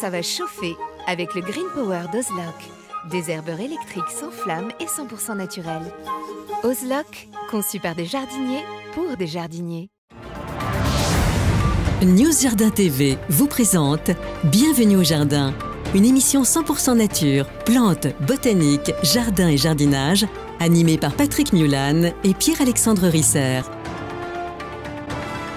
ça va chauffer avec le Green Power d'Ozlock. Des herbeurs électriques sans flamme et 100% naturels. Ozlock, conçu par des jardiniers pour des jardiniers. News Jardin TV vous présente Bienvenue au jardin, une émission 100% nature, plantes, botanique, jardin et jardinage, animée par Patrick Mulan et Pierre-Alexandre Risser.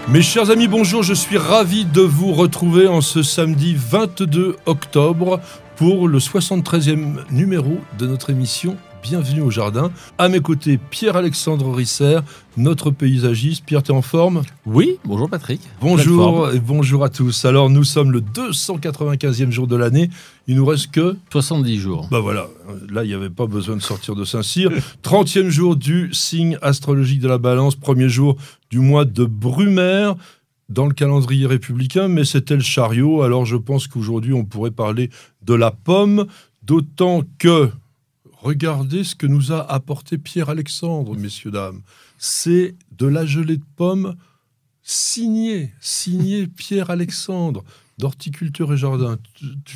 Mes chers amis, bonjour, je suis ravi de vous retrouver en ce samedi 22 octobre pour le 73e numéro de notre émission Bienvenue au Jardin. À mes côtés, Pierre-Alexandre Risser, notre paysagiste. Pierre, tu es en forme? Oui, bonjour Patrick. Bonjour et bonjour à tous. Alors, nous sommes le 295e jour de l'année. Il nous reste que 70 jours. Bah voilà, là, il n'y avait pas besoin de sortir de Saint-Cyr. 30e jour du signe astrologique de la balance, premier jour du mois de Brumaire dans le calendrier républicain, mais c'était le chariot. Alors je pense qu'aujourd'hui, on pourrait parler de la pomme, d'autant que Regardez ce que nous a apporté Pierre-Alexandre, messieurs, dames. C'est de la gelée de pommes signée, signée Pierre-Alexandre d'Horticulture et Jardin.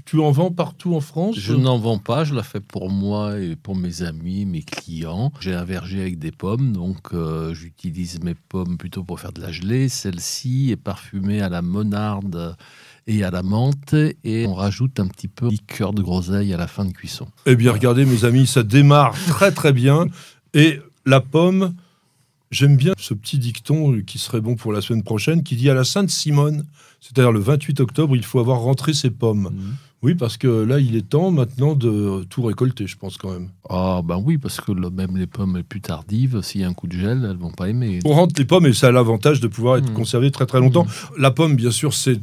Tu, en vends partout en France Je n'en vends pas, je la fais pour moi et pour mes amis, mes clients. J'ai un verger avec des pommes, donc euh, j'utilise mes pommes plutôt pour faire de la gelée. Celle-ci est parfumée à la monarde et à la menthe et on rajoute un petit peu de liqueur de groseille à la fin de cuisson. Eh bien, regardez mes amis, ça démarre très très bien et la pomme, j'aime bien ce petit dicton qui serait bon pour la semaine prochaine qui dit à la Sainte Simone, c'est-à-dire le 28 octobre, il faut avoir rentré ses pommes. Mhm. Oui, parce que là, il est temps maintenant de tout récolter, je pense quand même. Ah ben oui, parce que même les pommes les plus tardives, s'il y a un coup de gel, elles vont pas aimer. On rentre les pommes et ça a l'avantage de pouvoir être mhm. conservé très très longtemps. Mhm. La pomme, bien sûr, c'est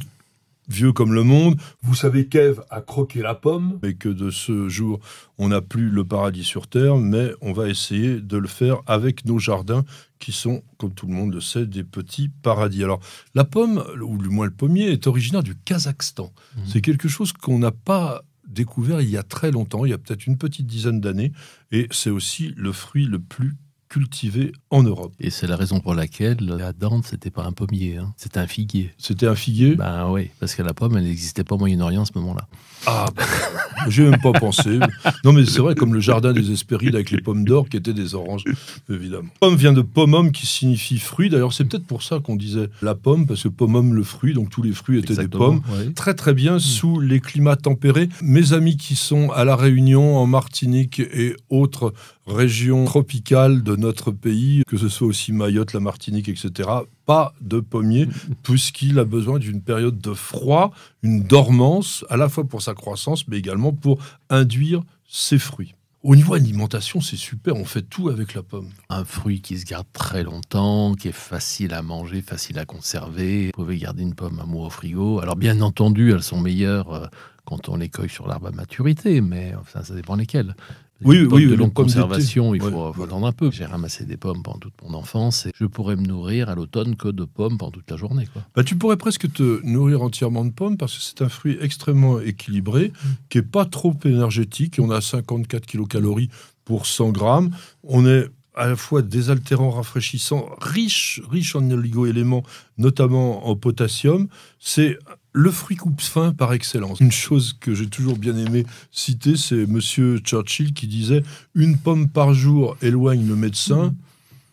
vieux comme le monde. Vous savez qu'Ève a croqué la pomme et que de ce jour, on n'a plus le paradis sur terre, mais on va essayer de le faire avec nos jardins qui sont, comme tout le monde le sait, des petits paradis. Alors, la pomme, ou du moins le pommier, est originaire du Kazakhstan. Mmh. C'est quelque chose qu'on n'a pas découvert il y a très longtemps, il y a peut-être une petite dizaine d'années, et c'est aussi le fruit le plus cultivé en Europe. Et c'est la raison pour laquelle la dente, c'était pas un pommier, hein. c'était un figuier. C'était un figuier Ben oui, parce que la pomme, elle n'existait pas au Moyen-Orient à ce moment-là. Ah, bah, j'ai même pas pensé. Non, mais c'est vrai, comme le jardin des Hespérides avec les pommes d'or qui étaient des oranges, évidemment. Pomme vient de pomum qui signifie fruit. D'ailleurs, c'est peut-être pour ça qu'on disait la pomme, parce que pomum, le fruit, donc tous les fruits étaient des pommes. Très, très bien, sous les climats tempérés. Mes amis qui sont à La Réunion, en Martinique et autres régions tropicales de notre pays, que ce soit aussi Mayotte, la Martinique, etc., pas de pommier, puisqu'il a besoin d'une période de froid, une dormance, à la fois pour sa croissance, mais également pour induire ses fruits. Au niveau alimentation, c'est super, on fait tout avec la pomme. Un fruit qui se garde très longtemps, qui est facile à manger, facile à conserver. Vous pouvez garder une pomme à mois au frigo. Alors bien entendu, elles sont meilleures euh, quand on les cueille sur l'arbre à maturité, mais enfin, ça dépend lesquelles. Oui, oui, de longue conservation, il faut, attendre un peu. J'ai ramassé des pommes pendant toute mon enfance et je pourrais me nourrir à l'automne que de pommes pendant toute la journée. Quoi. Bah, tu pourrais presque te nourrir entièrement de pommes parce que c'est un fruit extrêmement équilibré, mm. qui est pas trop énergétique. On a 54 kilocalories pour 100 grammes. On est à la fois désaltérant, rafraîchissant, riche, riche en oligo-éléments, notamment en potassium. C'est le fruit coupe-fin par excellence. Une chose que j'ai toujours bien aimé citer, c'est Monsieur Churchill qui disait Une pomme par jour éloigne le médecin mmh.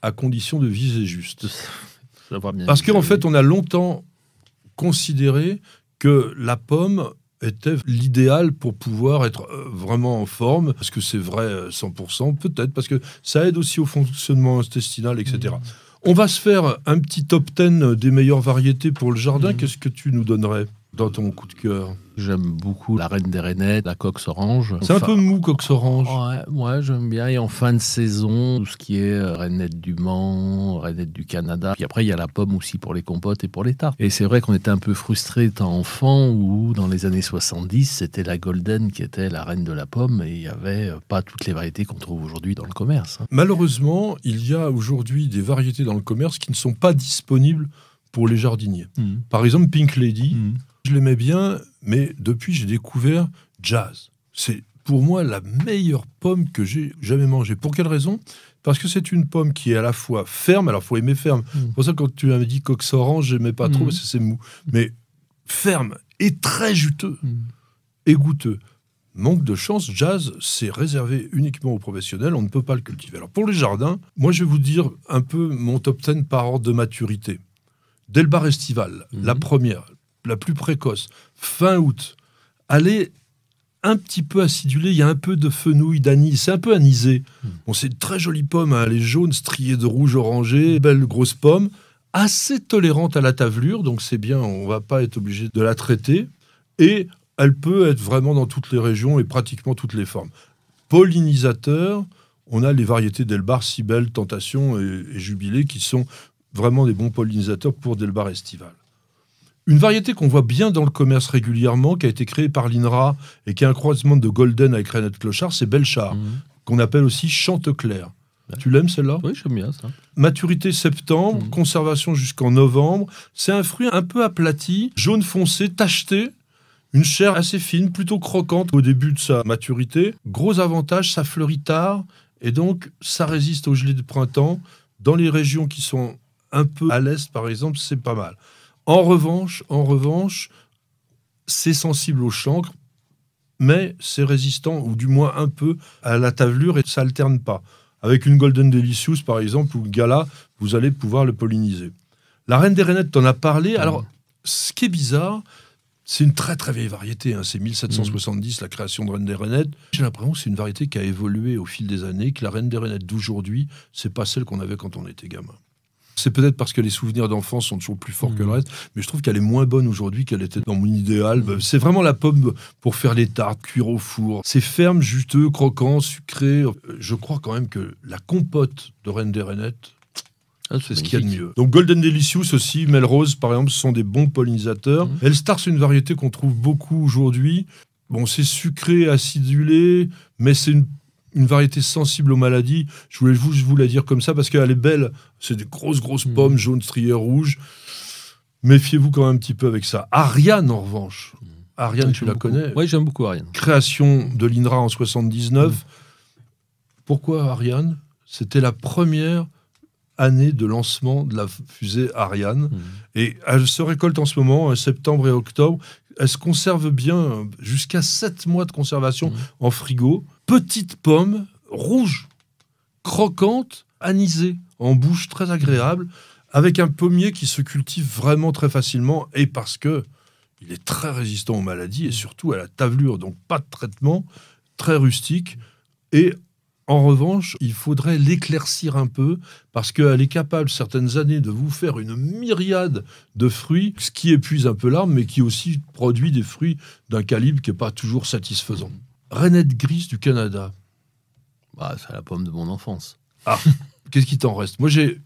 à condition de viser juste. Parce qu'en fait, on a longtemps considéré que la pomme était l'idéal pour pouvoir être euh, vraiment en forme. Est-ce que c'est vrai 100% Peut-être, parce que ça aide aussi au fonctionnement intestinal, etc. On va se faire un petit top 10 des meilleures variétés pour le jardin. Mhm. Qu'est-ce que tu nous donnerais? Dans ton coup de cœur J'aime beaucoup la reine des rainettes, la coque orange. C'est un peu mou, coque orange. Ouais, j'aime bien. Et en fin de saison, tout ce qui est euh, rainette du Mans, rainette du Canada. Puis après, il y a la pomme aussi pour les compotes et pour les tartes. Et c'est vrai qu'on était un peu frustré étant enfant où, dans les années 70, c'était la golden qui était la reine de la pomme et il n'y avait euh, pas toutes les variétés qu'on trouve aujourd'hui dans le commerce. Hein. Malheureusement, il y a aujourd'hui des variétés dans le commerce qui ne sont pas disponibles pour les jardiniers. Mmh. Par exemple, Pink Lady. Mmh. Je l'aimais bien, mais depuis, j'ai découvert Jazz. C'est pour moi la meilleure pomme que j'ai jamais mangée. Pour quelle raison? Parce que c'est une pomme qui est à la fois ferme, alors il faut aimer ferme. Mm. pour ça, quand tu m'as dit cox orange, j'aimais pas trop mm. parce que c'est mou. Mais ferme et très juteux. Mm. et goûteux. Manque de chance, jazz, c'est réservé uniquement aux professionnels, on ne peut pas le cultiver. Alors pour les jardins, moi je vais vous dire un peu mon top 10 par ordre de maturité. Delbar estival, Mhm. la première, la plus précoce, fin août. Allez un petit peu acidulé, il y a un peu de fenouil, d'anis, c'est un peu anisé. Bon, c'est une très jolie pomme, hein, elle est jaune, striée de rouge orangé, belle grosse pomme, assez tolérante à la tavelure, donc c'est bien, on va pas être obligé de la traiter. Et elle peut être vraiment dans toutes les régions et pratiquement toutes les formes. Pollinisateur, on a les variétés d'Elbar, Cybèle, Tentation et, et Jubilé qui sont vraiment des bons pollinisateurs pour Delbar estival. Une variété qu'on voit bien dans le commerce régulièrement, qui a été créée par l'INRA et qui est un croisement de Golden avec Renette Clochard, c'est Belchard, Mhm. qu'on appelle aussi Chanteclair. Tu l'aimes celle-là? Oui, j'aime bien ça. Maturité septembre, Mhm. conservation jusqu'en novembre. C'est un fruit un peu aplati, jaune foncé, tacheté, une chair assez fine, plutôt croquante au début de sa maturité. Gros avantage, ça fleurit tard et donc ça résiste au gelé de printemps. Dans les régions qui sont un peu à l'est, par exemple, c'est pas mal. En revanche, en revanche, c'est sensible au chancre, mais c'est résistant, ou du moins un peu, à la tavelure et ça alterne pas. Avec une Golden Delicious, par exemple, ou Gala, vous allez pouvoir le polliniser. La Reine des Rainettes, t'en as parlé. Alors, ce qui est bizarre, c'est une très très vieille variété. hein. C'est 1770, la création de Reine des Rainettes. J'ai l'impression que c'est une variété qui a évolué au fil des années, que la Reine des Rainettes d'aujourd'hui, c'est pas celle qu'on avait quand on était gamin. C'est peut-être parce que les souvenirs d'enfance sont toujours plus forts que le Mhm. reste, mais je trouve qu'elle est moins bonne aujourd'hui qu'elle était dans mon idéal. C'est vraiment la pomme pour faire les tartes, cuire au four. C'est ferme, juteux, croquant, sucré. Je crois quand même que la compote de Reine des Rainettes, Ah, c'est ce qu'il y a de mieux. Donc Golden Delicious aussi, Melrose par exemple, sont des bons pollinisateurs. Mhm. Elstar, c'est une variété qu'on trouve beaucoup aujourd'hui. Bon, c'est sucré, acidulé, mais c'est une, une variété sensible aux maladies. Je voulais vous la dire comme ça parce qu'elle est belle. C'est des grosses, grosses Mhm. pommes jaunes striées rouges. Méfiez-vous quand même un petit peu avec ça. Ariane, en revanche. Ariane, Ouais, tu la beaucoup. connais Oui, j'aime beaucoup Ariane. Création de l'INRA en 79. Mhm. Pourquoi Ariane? C'était la première année de lancement de la fusée Ariane. Et elle se récolte en ce moment, en septembre et octobre. Elle se conserve bien, jusqu'à 7 mois de conservation en frigo. Petite pomme, rouge, croquante, anisée, en bouche, très agréable, avec un pommier qui se cultive vraiment très facilement, et parce que il est très résistant aux maladies, et surtout à la tavelure, donc pas de traitement, très rustique, et en revanche, il faudrait l'éclaircir un peu parce qu'elle est capable, certaines années, de vous faire une myriade de fruits, ce qui épuise un peu l'arbre, mais qui aussi produit des fruits d'un calibre qui n'est pas toujours satisfaisant. Rainette grise du Canada. Bah, c'est la pomme de mon enfance. Qu'est-ce qui t'en reste? Moi, j'ai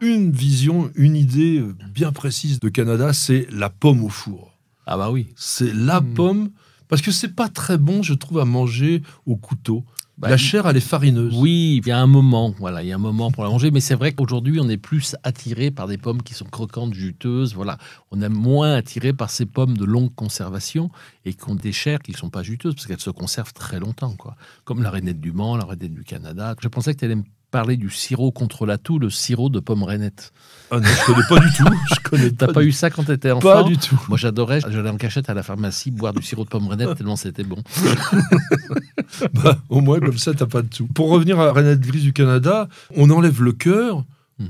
une vision, une idée euh, bien précise de Canada, c'est la pomme au four. Ah bah oui. C'est la Hmm. pomme, parce que c'est pas très bon, je trouve, à manger au couteau. Bah, la chair, elle est farineuse. Oui, il y a un moment, voilà, il y a un moment pour la manger, mais c'est vrai qu'aujourd'hui, on est plus attiré par des pommes qui sont croquantes, juteuses, voilà. On est moins attiré par ces pommes de longue conservation et qui ont des chairs qui ne sont pas juteuses parce qu'elles se conservent très longtemps, quoi. Comme la rainette du Mans, la rainette du Canada. Je pensais que tu allais me parler du sirop contre la toux, le sirop de pomme rainette. Ah non, je connais pas du tout. Je connais T'as pas, pas du eu ça quand t'étais enfant Pas du tout. Moi, j'adorais. J'allais en cachette à la pharmacie boire du sirop de pomme rainette tellement c'était bon. Bah, au moins, comme ça, t'as pas de tout. Pour revenir à Rainette Grise du Canada, on enlève le cœur, Hmm.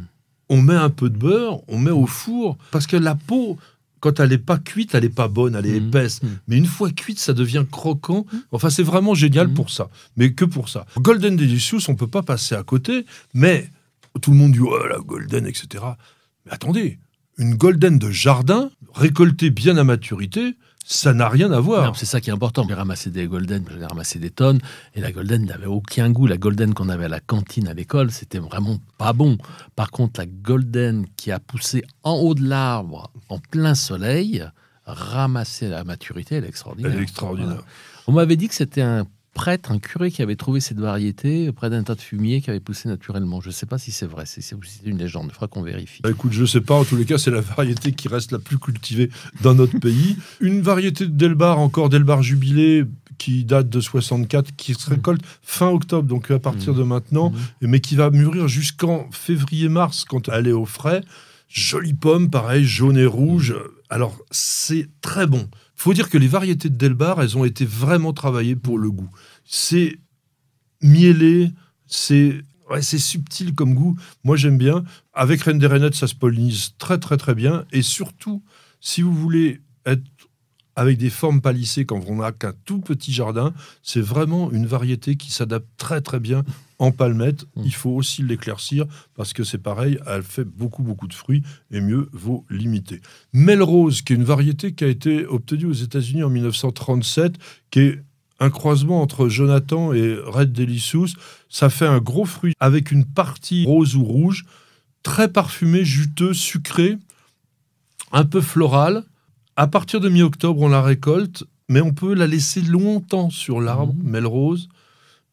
on met un peu de beurre, on met au four, parce que la peau, quand elle n'est pas cuite, elle n'est pas bonne, elle est Hmm. épaisse. Hmm. Mais une fois cuite, ça devient croquant. Enfin, c'est vraiment génial pour ça. Mais que pour ça. Golden Delicious, on peut pas passer à côté, mais tout le monde dit, oh, la Golden, etc. Mais attendez, une Golden de jardin, récoltée bien à maturité, ça n'a rien à voir. C'est ça qui est important. J'ai ramassé des golden, j'en ai ramassé des tonnes, et la golden n'avait aucun goût. La golden qu'on avait à la cantine à l'école, c'était vraiment pas bon. Par contre, la golden qui a poussé en haut de l'arbre, en plein soleil, ramassée à la maturité, elle est extraordinaire. Elle est extraordinaire. Voilà. On m'avait dit que c'était un prêtre, un curé qui avait trouvé cette variété près d'un tas de fumier qui avait poussé naturellement. Je ne sais pas si c'est vrai, c'est une légende. Il faudra qu'on vérifie. Bah, écoute, je sais pas, en tous les cas, c'est la variété qui reste la plus cultivée dans notre pays. Une variété de Delbar, encore Delbar Jubilé, qui date de 64, qui se récolte fin octobre, donc à partir de maintenant, Mhm. mais qui va mûrir jusqu'en février-mars quand elle est au frais. Jolie pomme, pareil, jaune et rouge. Alors, c'est très bon. Faut dire que les variétés de Delbar, elles ont été vraiment travaillées pour le goût. C'est ouais, c'est subtil comme goût. Moi, j'aime bien. Avec Reine des Rainettes, ça se pollinise très, très, très bien. Et surtout, si vous voulez être avec des formes palissées quand on n'a qu'un tout petit jardin, c'est vraiment une variété qui s'adapte très, très bien en palmette. Il faut aussi l'éclaircir parce que c'est pareil, elle fait beaucoup, beaucoup de fruits et mieux vaut limiter. Melrose, qui est une variété qui a été obtenue aux États-Unis en 1937, qui est un croisement entre Jonathan et Red Delicious. Ça fait un gros fruit avec une partie rose ou rouge, très parfumé, juteux, sucré, un peu floral. À partir de mi-octobre, on la récolte, mais on peut la laisser longtemps sur l'arbre, Mhm. Melrose,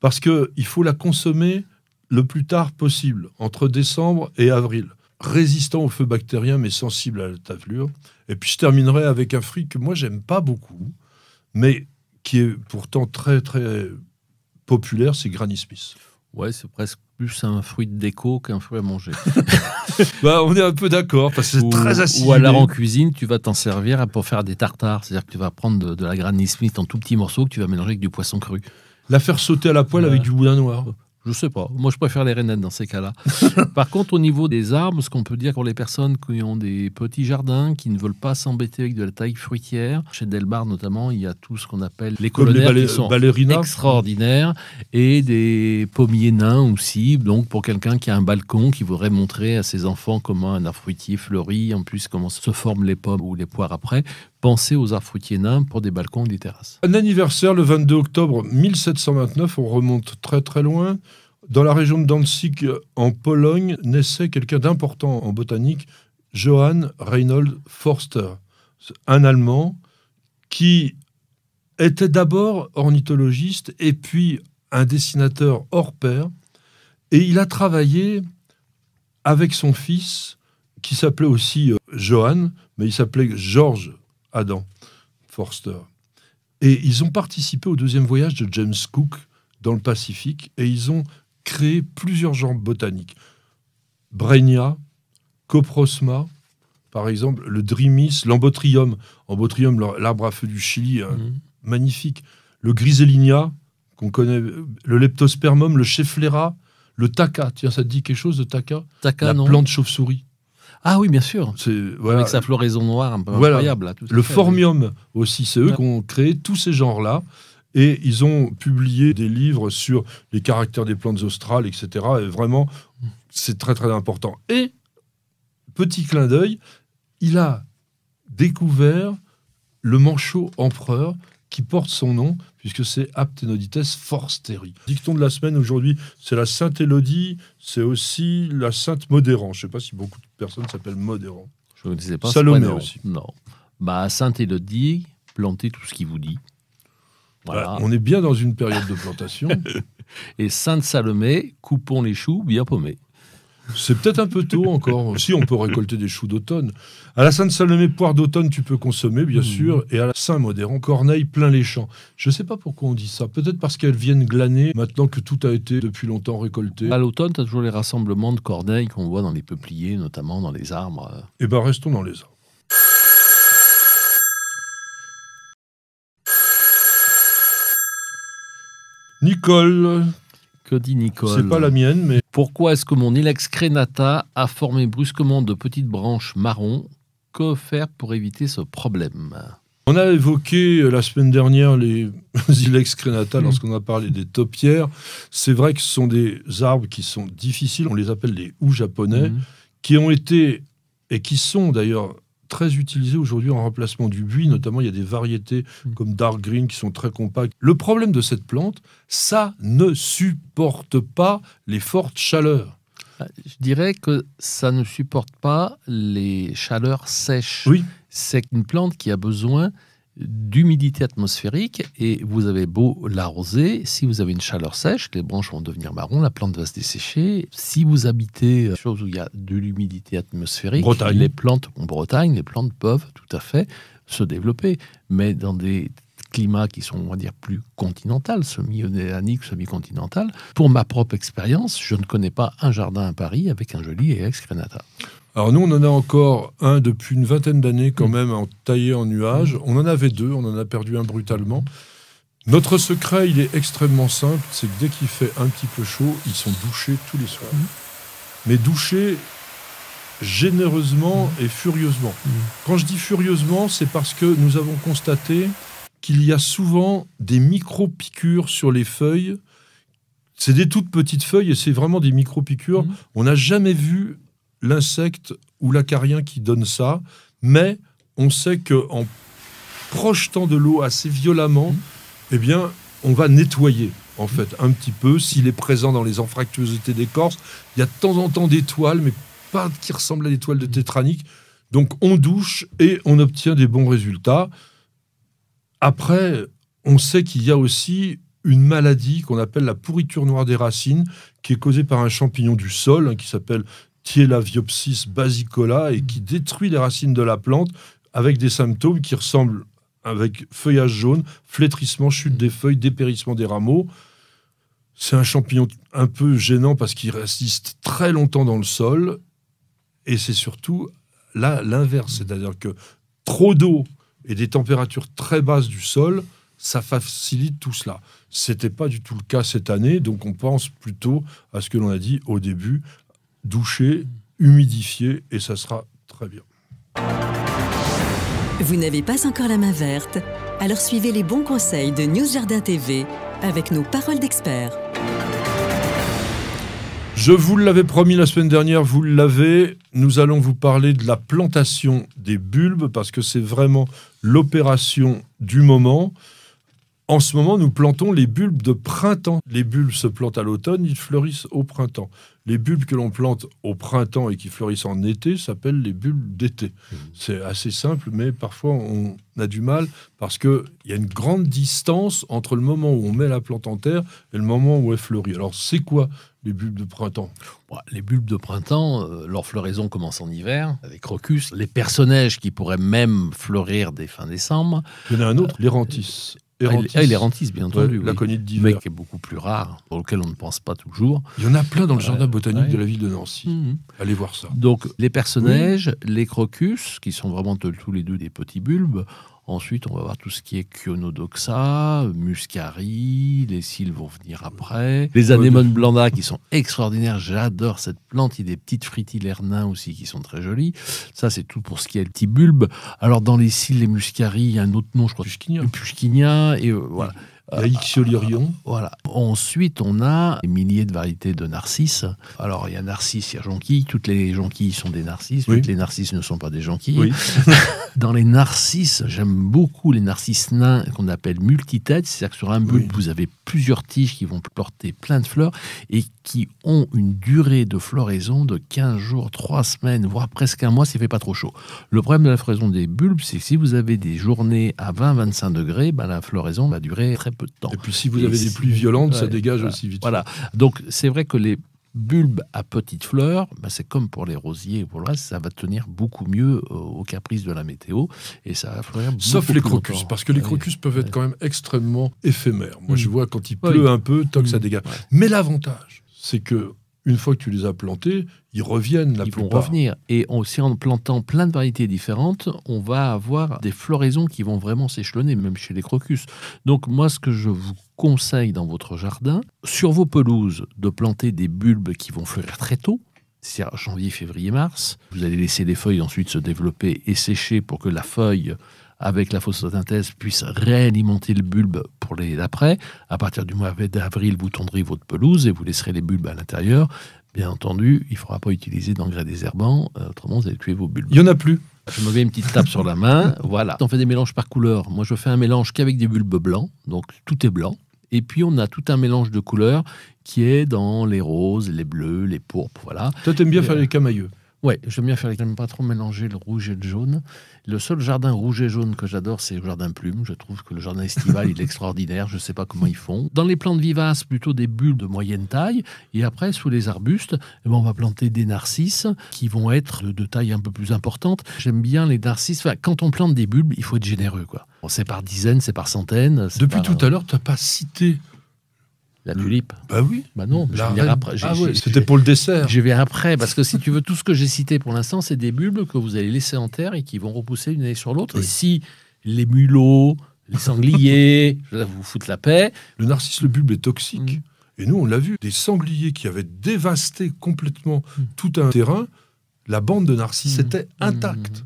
parce qu'il faut la consommer le plus tard possible, entre décembre et avril. Résistant au feu bactérien, mais sensible à la tavelure. Et puis je terminerai avec un fruit que moi j'aime pas beaucoup, mais qui est pourtant très très populaire, c'est Granny Smith. Ouais, c'est presque plus un fruit de déco qu'un fruit à manger. Bah, on est un peu d'accord, parce que c'est très acide. ou alors en cuisine, tu vas t'en servir pour faire des tartares. C'est-à-dire que tu vas prendre de, de la Granny Smith en tout petits morceaux que tu vas mélanger avec du poisson cru. La faire sauter à la poêle Ouais. avec du boudin noir. Je sais pas. Moi, je préfère les rainettes dans ces cas-là. Par contre, au niveau des arbres, ce qu'on peut dire pour les personnes qui ont des petits jardins, qui ne veulent pas s'embêter avec de la taille fruitière, chez Delbar notamment, il y a tout ce qu'on appelle les colonnaires qui sont extraordinaires et des pommiers nains aussi. Donc, pour quelqu'un qui a un balcon, qui voudrait montrer à ses enfants comment un arbre fruitier fleurit, en plus comment se forment les pommes ou les poires après, pensez aux arbres fruitiers nains pour des balcons ou des terrasses. Un anniversaire le 22 octobre 1729, on remonte très très loin. Dans la région de Danzig, en Pologne, naissait quelqu'un d'important en botanique, Johann Reinhold Forster, un Allemand qui était d'abord ornithologiste et puis un dessinateur hors pair. Et il a travaillé avec son fils, qui s'appelait aussi euh, Johann, mais il s'appelait George Adam Forster. Et ils ont participé au deuxième voyage de James Cook dans le Pacifique et ils ont créé plusieurs genres botaniques. Brenia, Coprosma, par exemple, le Dreamis, l'Embotrium. Embotrium, l'arbre à feu du Chili, un Mhm. magnifique. Le Grisellinia, qu'on connaît, le Leptospermum, le Schefflera, le Taka. Tiens, ça te dit quelque chose de Taka? Taka, La non plante chauve-souris. Ah oui, bien sûr. Voilà. Avec sa floraison noire un peu Voilà. incroyable. là, tout Le fait, oui. Formium aussi, c'est eux Ouais. qui ont créé tous ces genres-là. Et ils ont publié des livres sur les caractères des plantes australes, etc. Et vraiment, c'est très très important. Et, petit clin d'œil, il a découvert le manchot empereur qui porte son nom, puisque c'est Aptenodytes forsteri. Dicton de la semaine aujourd'hui, c'est la Sainte Élodie, c'est aussi la Sainte Modérant. Je ne sais pas si beaucoup de personnes s'appellent Modérant. Je ne sais pas. Salomé aussi. Non. Bah, Sainte-Élodie, plantez tout ce qu'il vous dit. Voilà. Voilà, on est bien dans une période de plantation. Et Sainte-Salomé, coupons les choux bien paumés. C'est peut-être un peu tôt encore. Si, on peut récolter des choux d'automne. À la Sainte-Salomé, poire d'automne, tu peux consommer, bien Mhm. sûr. Et à la Saint-Modérant, corneille, plein les champs. Je ne sais pas pourquoi on dit ça. Peut-être parce qu'elles viennent glaner maintenant que tout a été depuis longtemps récolté. À l'automne, tu as toujours les rassemblements de corneilles qu'on voit dans les peupliers, notamment dans les arbres. Eh bien, restons dans les arbres. Nicole, Que dit Nicole c'est pas la mienne, mais Pourquoi est-ce que mon Ilex crenata a formé brusquement de petites branches marron Que faire pour éviter ce problème? On a évoqué euh, la semaine dernière les Ilex crenata Mm. lorsqu'on a parlé des taupières. C'est vrai que ce sont des arbres qui sont difficiles, on les appelle les houes japonais, Mhm. qui ont été et qui sont d'ailleurs très utilisés aujourd'hui en remplacement du buis. Notamment, il y a des variétés Mm. comme Dark Green qui sont très compactes. Le problème de cette plante, ça ne supporte pas les fortes chaleurs. Je dirais que ça ne supporte pas les chaleurs sèches. Oui. C'est une plante qui a besoin d'humidité atmosphérique et vous avez beau l'arroser, si vous avez une chaleur sèche, les branches vont devenir marron, la plante va se dessécher. Si vous habitez euh, chose où il y a de l'humidité atmosphérique, Bretagne. les plantes en Bretagne, les plantes peuvent tout à fait se développer, mais dans des climats qui sont, on va dire, plus continentales, semi-océaniques, semi-continentales. Pour ma propre expérience, je ne connais pas un jardin à Paris avec un joli Ex Crenata. Alors nous, on en a encore un depuis une vingtaine d'années quand même en taillé en nuage. On en avait deux, on en a perdu un brutalement. Notre secret, il est extrêmement simple, c'est que dès qu'il fait un petit peu chaud, ils sont douchés tous les soirs. Mais douchés généreusement et furieusement. Quand je dis furieusement, c'est parce que nous avons constaté qu'il y a souvent des micro-piqûres sur les feuilles. C'est des toutes petites feuilles et c'est vraiment des micro-piqûres. Mhm. On n'a jamais vu l'insecte ou l'acarien qui donne ça, mais on sait que en projetant de l'eau assez violemment, Mhm. eh bien, on va nettoyer en fait un petit peu s'il est présent dans les anfractuosités d'écorce. Il y a de temps en temps des toiles, mais pas qui ressemblent à des toiles de tétranique. Donc on douche et on obtient des bons résultats. Après, on sait qu'il y a aussi une maladie qu'on appelle la pourriture noire des racines, qui est causée par un champignon du sol hein, qui s'appelle Thielaviopsis basicola et qui détruit les racines de la plante avec des symptômes qui ressemblent avec feuillage jaune, flétrissement, chute des feuilles, dépérissement des rameaux. C'est un champignon un peu gênant parce qu'il résiste très longtemps dans le sol et c'est surtout là l'inverse, c'est-à-dire que trop d'eau et des températures très basses du sol, ça facilite tout cela. C'était pas du tout le cas cette année, donc on pense plutôt à ce que l'on a dit au début, doucher, humidifier et ça sera très bien. Vous n'avez pas encore la main verte? Alors suivez les bons conseils de News Jardin TV avec nos paroles d'experts. Je vous l'avais promis la semaine dernière, vous l'avez. Nous allons vous parler de la plantation des bulbes parce que c'est vraiment l'opération du moment. En ce moment, nous plantons les bulbes de printemps. Les bulbes se plantent à l'automne, ils fleurissent au printemps. Les bulbes que l'on plante au printemps et qui fleurissent en été s'appellent les bulbes d'été. C'est assez simple, mais parfois on a du mal parce qu'il y a une grande distance entre le moment où on met la plante en terre et le moment où elle fleurit. Alors, c'est quoi les bulbes de printemps? Les bulbes de printemps, euh, leur floraison commence en hiver, avec crocus. Les personnages qui pourraient même fleurir dès fin décembre. Il y en a un autre, l'érantis. Ah, il- ah, l'érantis, bien entendu. la oui. qui est beaucoup plus rare, pour lequel on ne pense pas toujours. Il y en a plein dans le Ouais, jardin botanique ouais. de la ville de Nancy. Mhm. Allez voir ça. Donc les personnages, les crocus, qui sont vraiment tous les deux des petits bulbes. Ensuite, on va voir tout ce qui est Chionodoxa, Muscari, les cils vont venir après. Les anémones blanda qui sont extraordinaires, j'adore cette plante. Il y a des petites fritillères nains aussi qui sont très jolies. Ça, c'est tout pour ce qui est le petit bulbe. Alors, dans les cils, les Muscari, il y a un autre nom, je crois. Pushkinia. Pushkinia, et euh, voilà. Il y a Ixiolirion. Voilà. Ensuite, on a des milliers de variétés de narcisses. Alors, il y a narcisses, il y a jonquilles. Toutes les jonquilles sont des narcisses. Oui. Toutes les narcisses ne sont pas des jonquilles. Oui. Dans les narcisses, j'aime beaucoup les narcisses nains qu'on appelle multitêtes. C'est-à-dire que sur un bulbe, Oui. vous avez plusieurs tiges qui vont porter plein de fleurs et qui ont une durée de floraison de 15 jours, 3 semaines, voire presque un mois s'il ne fait pas trop chaud. Le problème de la floraison des bulbes, c'est que si vous avez des journées à 20-25 degrés, ben, la floraison va durer très peu de temps. Et puis si vous Et avez des pluies violentes, ça dégage voilà. aussi vite. Voilà. Donc, c'est vrai que les bulbes à petites fleurs, ben, c'est comme pour les rosiers et pour le reste, ça va tenir beaucoup mieux euh, aux caprices de la météo et ça va fleurir Sauf les crocus, longtemps. parce que les crocus peuvent être quand même extrêmement éphémères. Moi, je vois quand il pleut un peu, toc, ça Mm. dégage. Mais l'avantage, c'est que une fois que tu les as plantés, ils reviennent la Ils vont plupart. revenir. Et aussi en plantant plein de variétés différentes, on va avoir des floraisons qui vont vraiment s'échelonner, même chez les crocus. Donc moi, ce que je vous conseille dans votre jardin, sur vos pelouses, de planter des bulbes qui vont fleurir très tôt. C'est-à-dire janvier, février, mars. Vous allez laisser les feuilles ensuite se développer et sécher pour que la feuille, avec la photosynthèse, puisse réalimenter le bulbe pour les d'après. À partir du mois d'avril, vous tondrez votre pelouse et vous laisserez les bulbes à l'intérieur. Bien entendu, il ne faudra pas utiliser d'engrais désherbants, euh, autrement vous allez tuer vos bulbes. Il n'y en a plus. Je me mets une petite tape sur la main, voilà. On fait des mélanges par couleur. Moi, je fais un mélange qu'avec des bulbes blancs, donc tout est blanc. Et puis, on a tout un mélange de couleurs qui est dans les roses, les bleus, les pourpres, voilà. Toi, t'aimes bien faire euh, les camailleux. Ouais, j'aime bien faire les J'aime pas trop mélanger le rouge et le jaune. Le seul jardin rouge et jaune que j'adore, c'est le jardin plume. Je trouve que le jardin estival, il est extraordinaire. Je sais pas comment ils font. Dans les plantes vivaces, plutôt des bulbes de moyenne taille. Et après, sous les arbustes, eh ben, on va planter des narcisses qui vont être de, taille un peu plus importante. J'aime bien les narcisses. Enfin, quand on plante des bulbes, il faut être généreux, quoi. Bon, c'est par dizaines, c'est par centaines. Depuis par- tout à l'heure, tu n'as pas cité La tulipe Bah oui. Bah non, je vais après. Ah j'ai- c'était pour le dessert. Je vais après, parce que si tu veux, tout ce que j'ai cité pour l'instant, c'est des bulbes que vous allez laisser en terre et qui vont repousser d'une année sur l'autre. Oui. Et si les mulots, les sangliers, vais vous foutre la paix, Le narcisse, le bulbe est toxique. Mm. Et nous, on l'a vu, des sangliers qui avaient dévasté complètement Mm. tout un terrain, la bande de narcisses Mm. était intacte.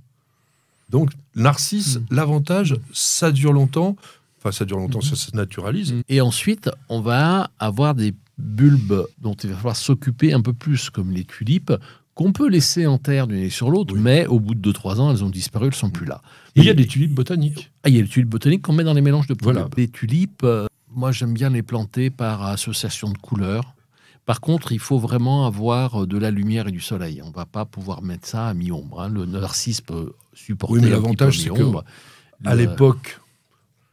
Donc, narcisse, l'avantage, ça dure longtemps. Enfin, ça dure longtemps, Mm. ça se naturalise. Et ensuite, on va avoir des bulbes dont il va falloir s'occuper un peu plus, comme les tulipes, qu'on peut laisser en terre d'une année sur l'autre, Oui. mais au bout de 2-3 ans, elles ont disparu, elles sont plus là. Mais il y a des tulipes botaniques. Ah, il y a les tulipes botaniques qu'on met dans les mélanges de bulbes. Voilà. Les tulipes, euh, moi j'aime bien les planter par association de couleurs. Par contre, il faut vraiment avoir euh, de la lumière et du soleil. On va pas pouvoir mettre ça à mi-ombre. hein. Le narcisse peut supporter Oui, mais un petit l'avantage, peu c'est que mi-ombre. À l'époque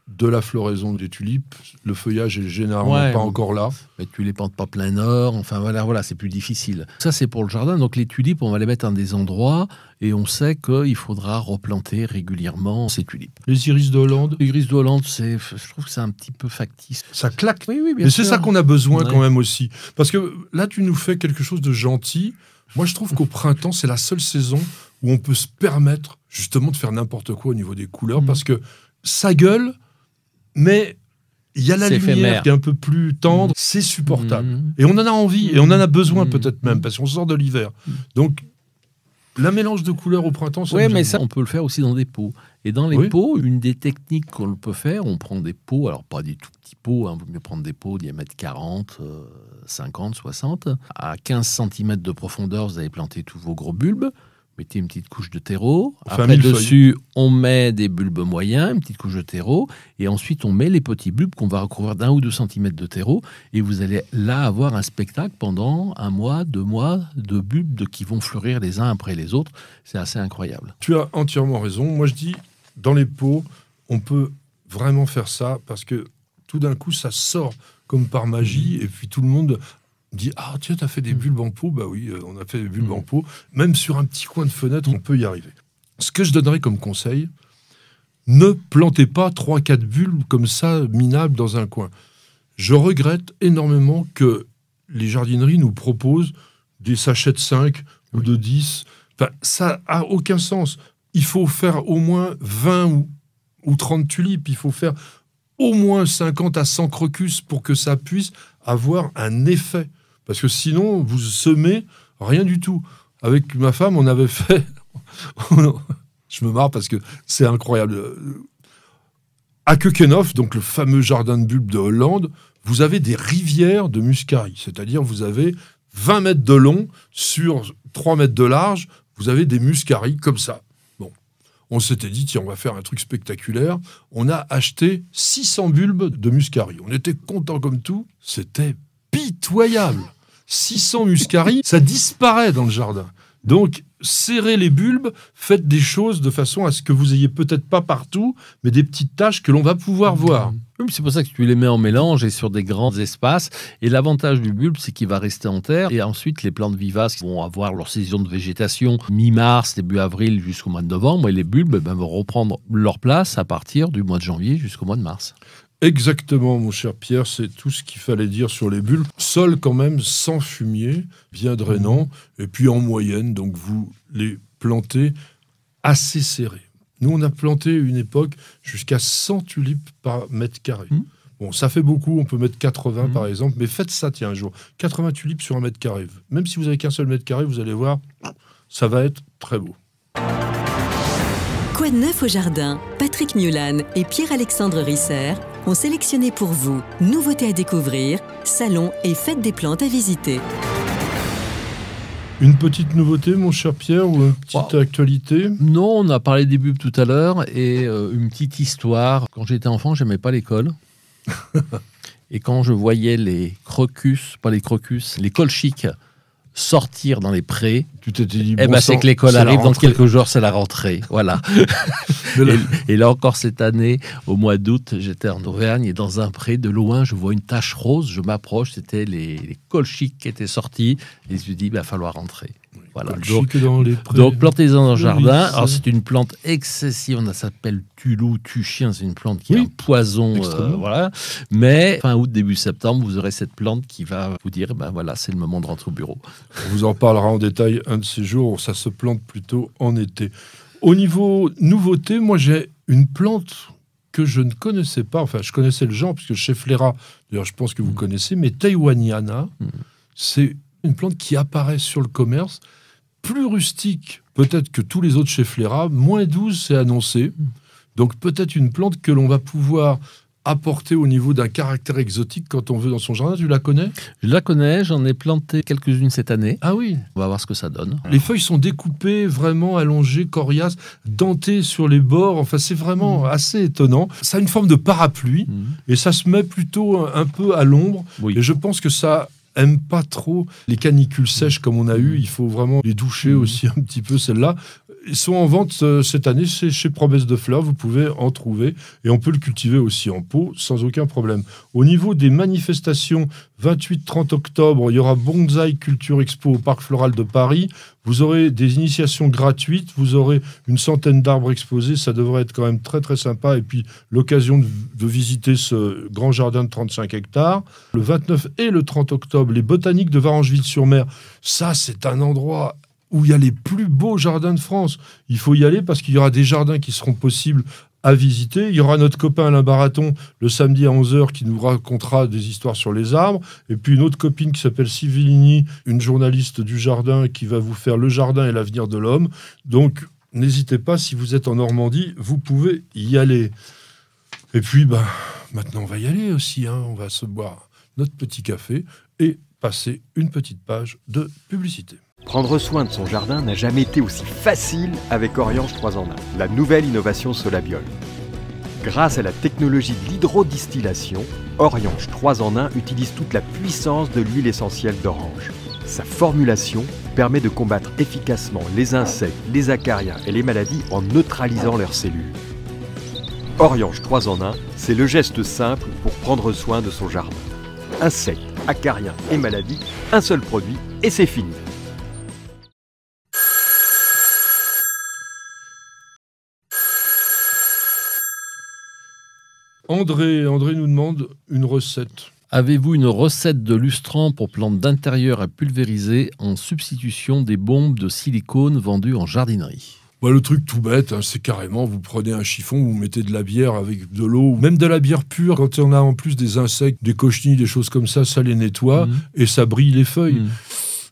de la floraison des tulipes, le feuillage est généralement Ouais. pas encore là. Mais tu les plantes pas plein nord, enfin voilà, voilà, c'est plus difficile. Ça c'est pour le jardin, donc les tulipes, on va les mettre dans des endroits et on sait qu'il faudra replanter régulièrement ces tulipes. Les iris de Hollande, Les grises de Hollande, c'est, je trouve que c'est un petit peu factice. ça claque. Oui, oui, bien Mais c'est ça qu'on a besoin Ouais. quand même aussi. Parce que là, tu nous fais quelque chose de gentil. Moi, je trouve qu'au printemps, c'est la seule saison où on peut se permettre justement de faire n'importe quoi au niveau des couleurs. Mhm. Parce que ça gueule, mais il y a la lumière éphémère. qui est un peu plus tendre. Mhm. C'est supportable. Mhm. Et on en a envie, et on en a besoin Mhm. peut-être même, parce qu'on sort de l'hiver. Donc, la mélange de couleurs au printemps, ça Oui, mais ça, on peut le faire aussi dans des pots. Et dans les Oui. pots, une des techniques qu'on peut faire, on prend des pots, alors pas des tout petits pots, il vaut mieux prendre des pots diamètre 40, euh, 50, 60. À 15 cm de profondeur, vous allez planter tous vos gros bulbes. Mettez une petite couche de terreau. Après, dessus, on met des bulbes moyens, une petite couche de terreau. Et ensuite, on met les petits bulbes qu'on va recouvrir d'un ou deux centimètres de terreau. Et vous allez là avoir un spectacle pendant un mois, deux mois de bulbes de- qui vont fleurir les uns après les autres. C'est assez incroyable. Tu as entièrement raison. Moi, je dis, dans les pots, on peut vraiment faire ça parce que tout d'un coup, ça sort comme par magie. Et puis tout le monde dit Ah, tiens, tu as fait des bulbes en pot. Bah oui, euh, on a fait des bulbes Mhm. en pot. Même sur un petit coin de fenêtre, on peut y arriver. Ce que je donnerais comme conseil, ne plantez pas 3-4 bulbes comme ça, minables, dans un coin. Je regrette énormément que les jardineries nous proposent des sachets de 5 ou de 10. Enfin, ça a aucun sens. Il faut faire au moins 20 ou, ou 30 tulipes. Il faut faire au moins 50 à 100 crocus pour que ça puisse avoir un effet. Parce que sinon, vous semez rien du tout. Avec ma femme, on avait fait... Je me marre parce que c'est incroyable. À Keukenhof, donc le fameux jardin de bulbes de Hollande, vous avez des rivières de muscari. C'est-à-dire, vous avez 20 mètres de long sur 3 mètres de large. Vous avez des muscaris comme ça. Bon, on s'était dit, tiens, on va faire un truc spectaculaire. On a acheté 600 bulbes de muscari. On était content comme tout. C'était pitoyable. 600 muscari, ça disparaît dans le jardin. Donc, serrez les bulbes, faites des choses de façon à ce que vous ayez peut-être pas partout, mais des petites taches que l'on va pouvoir voir. C'est pour ça que tu les mets en mélange et sur des grands espaces. Et l'avantage du bulbe, c'est qu'il va rester en terre. Et ensuite, les plantes vivaces vont avoir leur saison de végétation mi-mars, début avril jusqu'au mois de novembre. Et les bulbes ben, vont reprendre leur place à partir du mois de janvier jusqu'au mois de mars. Exactement, mon cher Pierre, c'est tout ce qu'il fallait dire sur les bulbes. Sol quand même, sans fumier, bien drainant, et puis en moyenne, donc vous les plantez assez serrés. Nous, on a planté une époque jusqu'à 100 tulipes par mètre carré. Mhm. Bon, ça fait beaucoup, on peut mettre 80 Mhm. par exemple, mais faites ça, tiens, un jour. 80 tulipes sur un mètre carré. Même si vous avez qu'un seul mètre carré, vous allez voir, ça va être très beau. Quoi de neuf au jardin? Patrick Mulan et Pierre-Alexandre Risser ont sélectionné pour vous nouveautés à découvrir, salons et fêtes des plantes à visiter. Une petite nouveauté, mon cher Pierre, ou une petite Wow. actualité? Non, on a parlé des bulbes tout à l'heure et euh, une petite histoire. Quand j'étais enfant, j'aimais pas l'école. et quand je voyais les crocus, pas les crocus, les colchiques sortir dans les prés, Tu t'étais dit, eh bon ben, c'est que l'école arrive dans quelques jours, c'est la rentrée. Voilà. Et, et là encore cette année, au mois d'août, j'étais en Auvergne et dans un pré de loin, je vois une tache rose. Je m'approche, c'était les, les colchiques qui étaient sortis. Et je me dis, il va falloir rentrer. Voilà. Donc, chic dans les prés. donc plantez-en dans le jardin. c'est- Alors c'est une plante excessive, on s'appelle tulou, tu-chien, c'est une plante qui Oui, est un poison, euh, voilà. Mais fin août, début septembre, vous aurez cette plante qui va vous dire, ben voilà, c'est le moment de rentrer au bureau. On vous en parlera en détail un de ces jours. Ça se plante plutôt en été. Au niveau nouveauté, moi j'ai une plante que je ne connaissais pas. Enfin, je connaissais le genre puisque chez Fléra, d'ailleurs, je pense que vous Mm. connaissez, mais Taïwaniana, Mm. c'est une plante qui apparaît sur le commerce, plus rustique peut-être que tous les autres chez Fléra. Moins 12, c'est annoncé. Mm. Donc peut-être une plante que l'on va pouvoir apporter au niveau d'un caractère exotique quand on veut dans son jardin. Tu la connais? Je la connais, j'en ai planté quelques-unes cette année. Ah oui? On va voir ce que ça donne. Les feuilles sont découpées, vraiment allongées, coriaces, dentées sur les bords. Enfin, c'est vraiment assez étonnant. Ça a une forme de parapluie Mhm. et ça se met plutôt un, un peu à l'ombre. Oui. Et je pense que ça aime pas trop les canicules sèches comme on a eu. Il faut vraiment les doucher Mhm. aussi un petit peu, celles-là. Ils sont en vente euh, cette année, c'est chez Promesse de Fleurs, vous pouvez en trouver et on peut le cultiver aussi en pot sans aucun problème. Au niveau des manifestations, 28-30 octobre, il y aura Bonsaï Culture Expo au Parc Floral de Paris. Vous aurez des initiations gratuites, vous aurez une centaine d'arbres exposés, ça devrait être quand même très très sympa. Et puis l'occasion de, de visiter ce grand jardin de 35 hectares. Le 29 et le 30 octobre, les botaniques de Varangeville-sur-Mer. Ça, c'est un endroit où il y a les plus beaux jardins de France. Il faut y aller parce qu'il y aura des jardins qui seront possibles à visiter. Il y aura notre copain Alain Baraton le samedi à 11h qui nous racontera des histoires sur les arbres. Et puis une autre copine qui s'appelle Sylvie une journaliste du jardin qui va vous faire Le jardin et l'avenir de l'homme. Donc n'hésitez pas, si vous êtes en Normandie, vous pouvez y aller. Et puis, bah, maintenant on va y aller aussi. hein. On va se boire notre petit café et passer une petite page de publicité. Prendre soin de son jardin n'a jamais été aussi facile avec Oriange 3 en 1, la nouvelle innovation Solabiol. Grâce à la technologie de l'hydrodistillation, Oriange 3 en 1 utilise toute la puissance de l'huile essentielle d'orange. Sa formulation permet de combattre efficacement les insectes, les acariens et les maladies en neutralisant leurs cellules. Oriange 3 en 1, c'est le geste simple pour prendre soin de son jardin. Insectes, acariens et maladies, un seul produit et c'est fini. André, André nous demande une recette. Avez-vous une recette de lustrant pour plantes d'intérieur à pulvériser en substitution des bombes de silicone vendues en jardinerie? Bah, le truc tout bête, hein, c'est carrément, vous prenez un chiffon, vous mettez de la bière avec de l'eau, même de la bière pure, quand on a en plus des insectes, des cochenilles, des choses comme ça, ça les nettoie Mhm. et ça brille les feuilles. Mhm.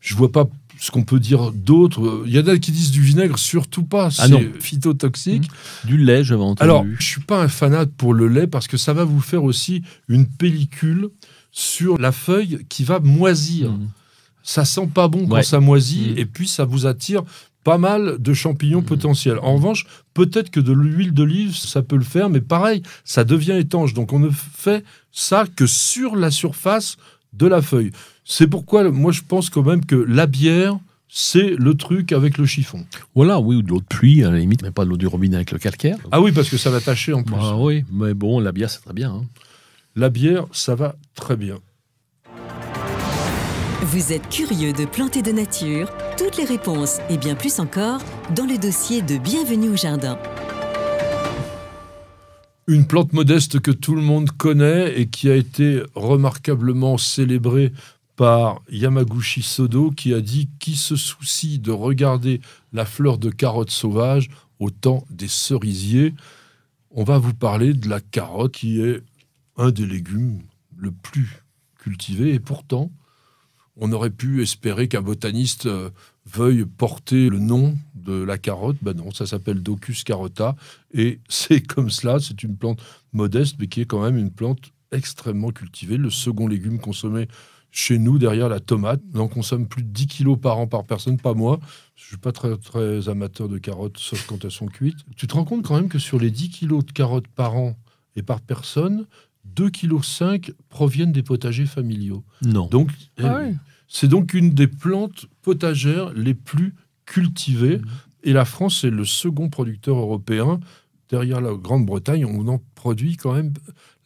Je vois pas ce qu'on peut dire d'autre. Il y en a qui disent du vinaigre, surtout pas, c'est Ah non. phytotoxique. Du lait, j'avais entendu. Alors, je suis pas un fanat pour le lait parce que ça va vous faire aussi une pellicule sur la feuille qui va moisir. Mhm. Ça sent pas bon quand ça moisit Mhm. et puis ça vous attire pas mal de champignons Mhm. potentiels. En revanche, peut-être que de l'huile d'olive, ça peut le faire, mais pareil, ça devient étanche. Donc on ne fait ça que sur la surface de la feuille. C'est pourquoi moi je pense quand même que la bière, c'est le truc avec le chiffon. Voilà, oui, ou de l'eau de pluie, à la limite, mais pas de l'eau du robinet avec le calcaire. Ah oui, parce que ça va tâcher en plus. Bah oui, mais bon, la bière, c'est très bien. hein. La bière, ça va très bien. Vous êtes curieux de planter de nature? Toutes les réponses et bien plus encore dans le dossier de Bienvenue au jardin. Une plante modeste que tout le monde connaît et qui a été remarquablement célébrée par Yamaguchi Sodo qui a dit qui se soucie de regarder la fleur de carotte sauvage au temps des cerisiers. On va vous parler de la carotte qui est un des légumes le plus cultivé et pourtant on aurait pu espérer qu'un botaniste euh, veuille porter le nom de la carotte. Ben non, ça s'appelle Docus carota et c'est comme cela, c'est une plante modeste, mais qui est quand même une plante extrêmement cultivée. Le second légume consommé chez nous, derrière la tomate. On en consomme plus de 10 kilos par an par personne, pas moi. Je suis pas très, très amateur de carottes, sauf quand elles sont cuites. Tu te rends compte quand même que sur les 10 kilos de carottes par an et par personne, 2,5 kg proviennent des potagers familiaux. Non. Donc, eh Ah oui. ouais. c'est donc une des plantes potagères les plus cultivées. Mhm. Et la France est le second producteur européen. Derrière la Grande-Bretagne, on en produit quand même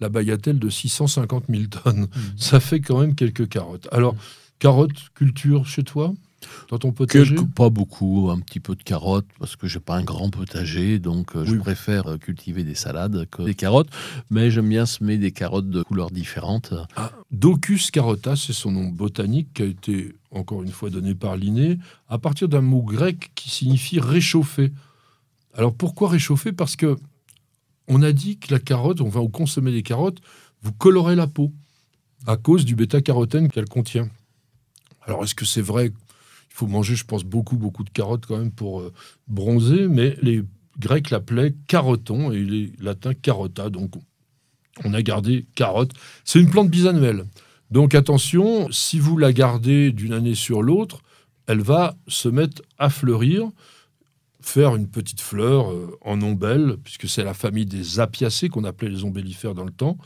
la bagatelle de 650 000 tonnes. Mhm. Ça fait quand même quelques carottes. Alors, carottes, culture chez toi dans ton potager? Pas beaucoup, un petit peu de carottes, parce que j'ai pas un grand potager, donc euh, je préfère euh, cultiver des salades que des carottes. Mais j'aime bien semer des carottes de couleurs différentes. Ah, Docus carota, c'est son nom botanique qui a été encore une fois donné par Linné, à partir d'un mot grec qui signifie réchauffer. Alors pourquoi réchauffer? Parce que on a dit que la carotte, on va au consommer des carottes, vous colorez la peau à cause du bêta-carotène qu'elle contient. Alors est-ce que c'est vrai? Il faut manger, je pense, beaucoup, beaucoup de carottes quand même pour euh, bronzer, mais les Grecs l'appelaient caroton et les latins carota, donc on a gardé carotte. C'est une plante bisannuelle. Donc attention, si vous la gardez d'une année sur l'autre, elle va se mettre à fleurir, faire une petite fleur euh, en ombelle, puisque c'est la famille des apiacées qu'on appelait les ombellifères dans le temps.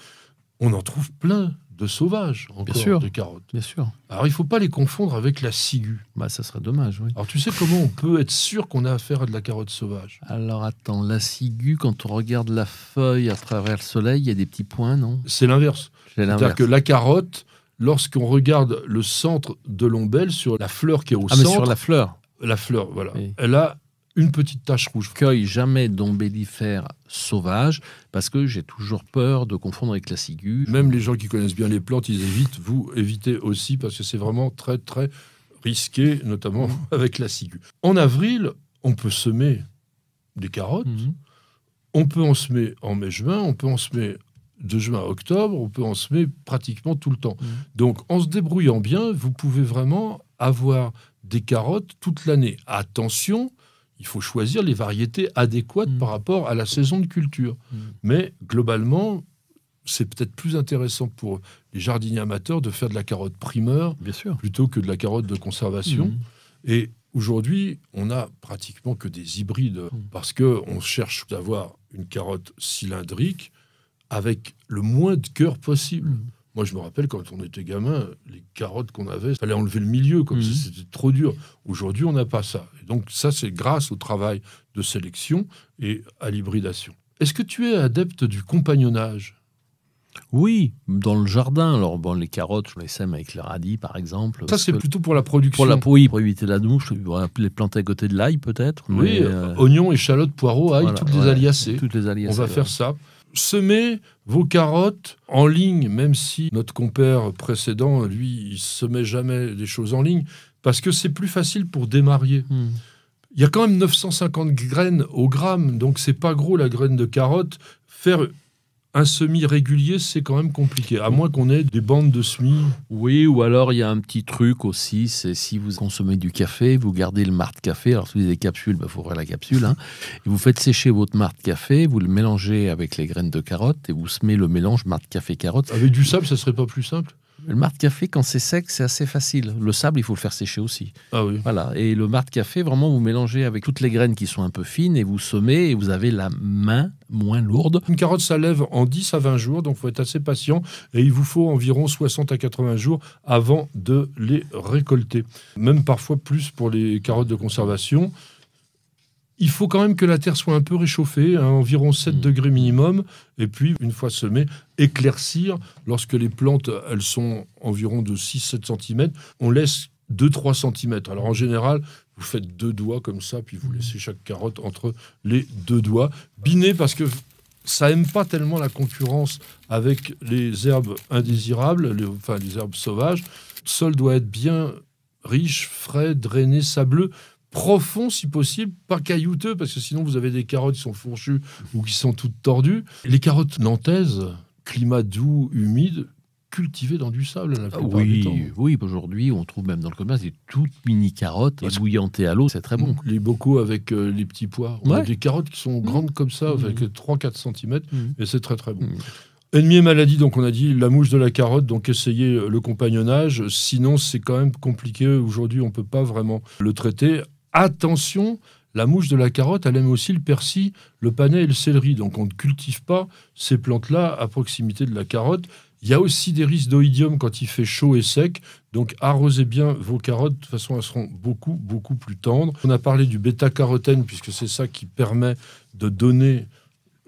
On en trouve plein de sauvages encore sûr. de carottes. Bien sûr. Alors il ne faut pas les confondre avec la ciguë. Bah, ça serait dommage, oui. Alors tu sais comment on peut être sûr qu'on a affaire à de la carotte sauvage? Alors attends, la ciguë, quand on regarde la feuille à travers le soleil, il y a des petits points, non? C'est l'inverse. C'est C'est-à-dire que la carotte, lorsqu'on regarde le centre de l'ombelle sur la fleur qui est au Ah, mais centre, sur la fleur. la fleur, voilà, Oui. elle a une petite tache rouge. cueille jamais d'ombellifères sauvages parce que j'ai toujours peur de confondre avec la ciguë. Même les gens qui connaissent bien les plantes, ils évitent. Vous évitez aussi parce que c'est vraiment très très risqué, notamment avec la ciguë. En avril, on peut semer des carottes. Mhm. On peut en semer en mai-juin. On peut en semer de juin à octobre. On peut en semer pratiquement tout le temps. Mhm. Donc, en se débrouillant bien, vous pouvez vraiment avoir des carottes toute l'année. Attention, il faut choisir les variétés adéquates Mhm. par rapport à la saison de culture. Mhm. Mais globalement, c'est peut-être plus intéressant pour les jardiniers amateurs de faire de la carotte primeur Bien sûr. plutôt que de la carotte de conservation. Mhm. Et aujourd'hui, on a pratiquement que des hybrides Mm. parce que on cherche d'avoir une carotte cylindrique avec le moins de cœur possible. Moi, je me rappelle quand on était gamin, les carottes qu'on avait, il fallait enlever le milieu, comme Mm. si c'était trop dur. Aujourd'hui, on n'a pas ça. Et donc, ça, c'est grâce au travail de sélection et à l'hybridation. Est-ce que tu es adepte du compagnonnage? Oui, dans le jardin. Alors, bon, les carottes, je les sème avec le radis, par exemple. Ça, c'est plutôt pour la production. pour la oui, pour éviter la douche, on va les planter à côté de l'ail, peut-être. Oui, mais, euh, oignons, échalotes, poireaux, ail, voilà, toutes les aliacées. Toutes les On aliacées. va ouais. faire ça. Semez vos carottes en ligne, même si notre compère précédent, lui, il semait jamais des choses en ligne, parce que c'est plus facile pour démarrer. Mhm. Il y a quand même 950 graines au gramme, donc c'est pas gros la graine de carotte. Faire un semis régulier, c'est quand même compliqué, à moins qu'on ait des bandes de semis. Oui, ou alors il y a un petit truc aussi, c'est si vous consommez du café, vous gardez le marc café. Alors si vous avez des capsules, il faut ouvrir la capsule. hein. et vous faites sécher votre marc café, vous le mélangez avec les graines de carotte et vous semez le mélange marc café carotte. Avec du sable, ça serait pas plus simple? Le marc café, quand c'est sec, c'est assez facile. Le sable, il faut le faire sécher aussi. Ah oui. Voilà. Et le marc café, vraiment, vous mélangez avec toutes les graines qui sont un peu fines et vous semez et vous avez la main moins lourde. Une carotte, ça lève en 10 à 20 jours, donc il faut être assez patient. Et il vous faut environ 60 à 80 jours avant de les récolter. Même parfois plus pour les carottes de conservation. Il faut quand même que la terre soit un peu réchauffée, à environ 7 Mm. degrés minimum. Et puis, une fois semée, éclaircir. Lorsque les plantes, elles sont environ de 6-7 cm, on laisse 2-3 cm. Alors en général, vous faites deux doigts comme ça, puis vous laissez chaque carotte entre les deux doigts. Biné parce que ça aime pas tellement la concurrence avec les herbes indésirables, les- enfin les herbes sauvages. Le sol doit être bien riche, frais, drainé, sableux, profond si possible, pas caillouteux, parce que sinon vous avez des carottes qui sont fourchues ou qui sont toutes tordues. Les carottes nantaises, climat doux, humide, cultivées dans du sable la plupart du temps. Oui, oui. Aujourd'hui, on trouve même dans le commerce des toutes mini carottes bouillantées à l'eau. C'est très bon. Les bocaux avec euh, les petits pois. On a des carottes qui sont grandes comme ça, Mmh. avec 3-4 cm, Mmh. et c'est très très bon. Mmh. Ennemi et maladie, donc on a dit la mouche de la carotte, donc essayez le compagnonnage. Sinon, c'est quand même compliqué. Aujourd'hui, on ne peut pas vraiment le traiter. Attention, la mouche de la carotte, elle aime aussi le persil, le panais et le céleri. Donc on ne cultive pas ces plantes-là à proximité de la carotte. Il y a aussi des risques d'oïdium quand il fait chaud et sec. Donc arrosez bien vos carottes. De toute façon, elles seront beaucoup, beaucoup plus tendres. On a parlé du bêta-carotène, puisque c'est ça qui permet de donner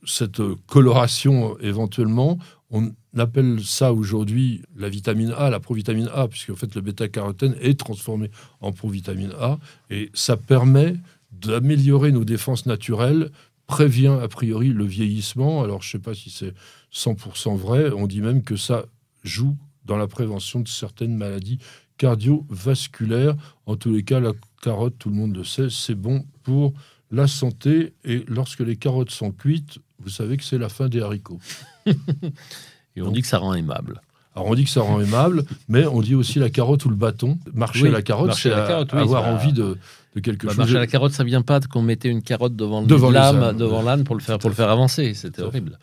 cette coloration éventuellement. On appelle ça aujourd'hui la vitamine A, la provitamine A, puisque en fait le bêta-carotène est transformé en provitamine A, et ça permet d'améliorer nos défenses naturelles, prévient a priori le vieillissement. Alors je ne sais pas si c'est 100% vrai, on dit même que ça joue dans la prévention de certaines maladies cardiovasculaires. En tous les cas, la carotte, tout le monde le sait, c'est bon pour la santé. Et lorsque les carottes sont cuites, vous savez que c'est la fin des haricots. Et on dit que ça rend aimable. Alors on dit que ça rend aimable, mais on dit aussi la carotte ou le bâton. Marcher Oui, à la carotte, c'est à la carotte, oui, avoir ça- envie de, de quelque Bah, chose. marcher à la carotte, ça vient pas de qu'on mettait une carotte devant le Devant âmes, devant ouais. l'âne pour le faire pour le faire avancer. C'était horrible.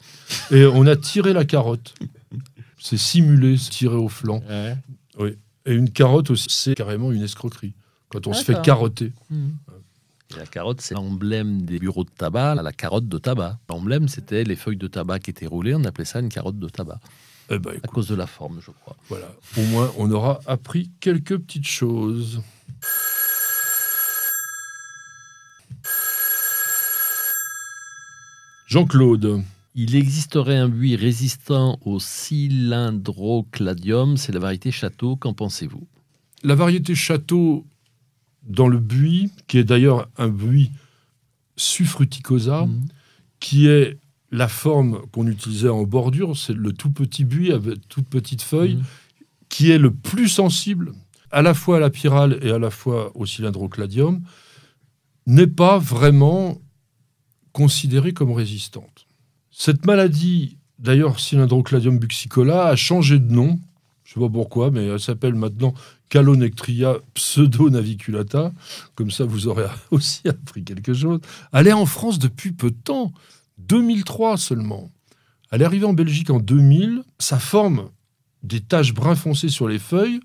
Et on a tiré la carotte. C'est simulé, c'est tiré au flanc. Et une carotte aussi, c'est carrément une escroquerie. Quand on se fait carotter. Et la carotte, c'est l'emblème des bureaux de tabac, la carotte de tabac. L'emblème, c'était les feuilles de tabac qui étaient roulées, on appelait ça une carotte de tabac, Eh ben, à cause de la forme, je crois. voilà. Au moins, on aura appris quelques petites choses. Jean-Claude, Il existerait un buis résistant au cylindrocladium, c'est la variété château, qu'en pensez-vous? La variété château dans le buis, qui est d'ailleurs un buis suffruticosa, Mhm. qui est la forme qu'on utilisait en bordure, c'est le tout petit buis avec toute petite feuille, Mhm. qui est le plus sensible à la fois à la pyrale et à la fois au cylindrocladium, n'est pas vraiment considérée comme résistante. Cette maladie, d'ailleurs cylindrocladium buccicola, a changé de nom. Je ne sais pas pourquoi, mais elle s'appelle maintenant Calonectria pseudonaviculata. Comme ça, vous aurez aussi appris quelque chose. Elle est en France depuis peu de temps, 2003 seulement. Elle est arrivée en Belgique en 2000. Ça forme des taches brun foncé sur les feuilles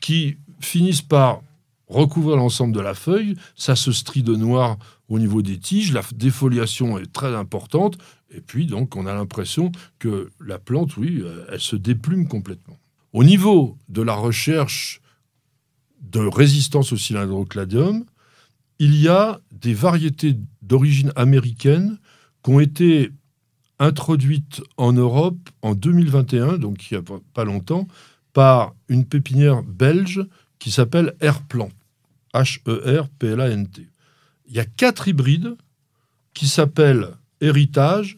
qui finissent par recouvrir l'ensemble de la feuille. Ça se strie de noir au niveau des tiges. La défoliation est très importante. Et puis, donc, on a l'impression que la plante, oui, euh, elle se déplume complètement. Au niveau de la recherche de résistance au cylindrocladium, il y a des variétés d'origine américaine qui ont été introduites en Europe en 2021, donc il n'y a pas- longtemps, par une pépinière belge qui s'appelle Airplant. H-E-R-P-L-A-N-T. Il y a quatre hybrides qui s'appellent Héritage,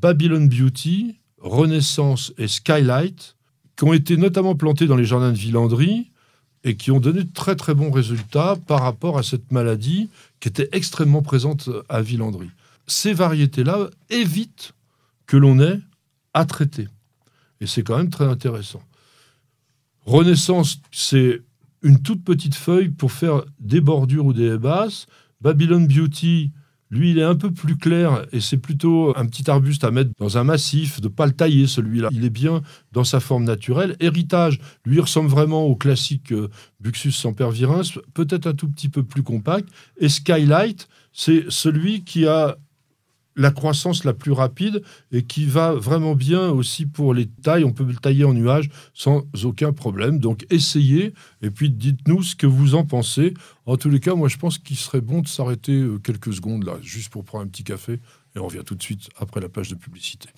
Babylon Beauty, Renaissance et Skylight, qui ont été notamment plantés dans les jardins de Villandry et qui ont donné de très très bons résultats par rapport à cette maladie qui était extrêmement présente à Villandry. Ces variétés-là évitent que l'on ait à traiter. Et c'est quand même très intéressant. Renaissance, c'est une toute petite feuille pour faire des bordures ou des basses. Babylon Beauty, lui, il est un peu plus clair et c'est plutôt un petit arbuste à mettre dans un massif, de ne pas le tailler celui-là. Il est bien dans sa forme naturelle. Héritage, lui, ressemble vraiment au classique euh, Buxus sempervirens, peut-être un tout petit peu plus compact. Et Skylight, c'est celui qui a la croissance la plus rapide et qui va vraiment bien aussi pour les tailles. On peut le tailler en nuage sans aucun problème. Donc essayez et puis dites-nous ce que vous en pensez. En tous les cas, moi je pense qu'il serait bon de s'arrêter euh, quelques secondes là, juste pour prendre un petit café et on revient tout de suite après la page de publicité.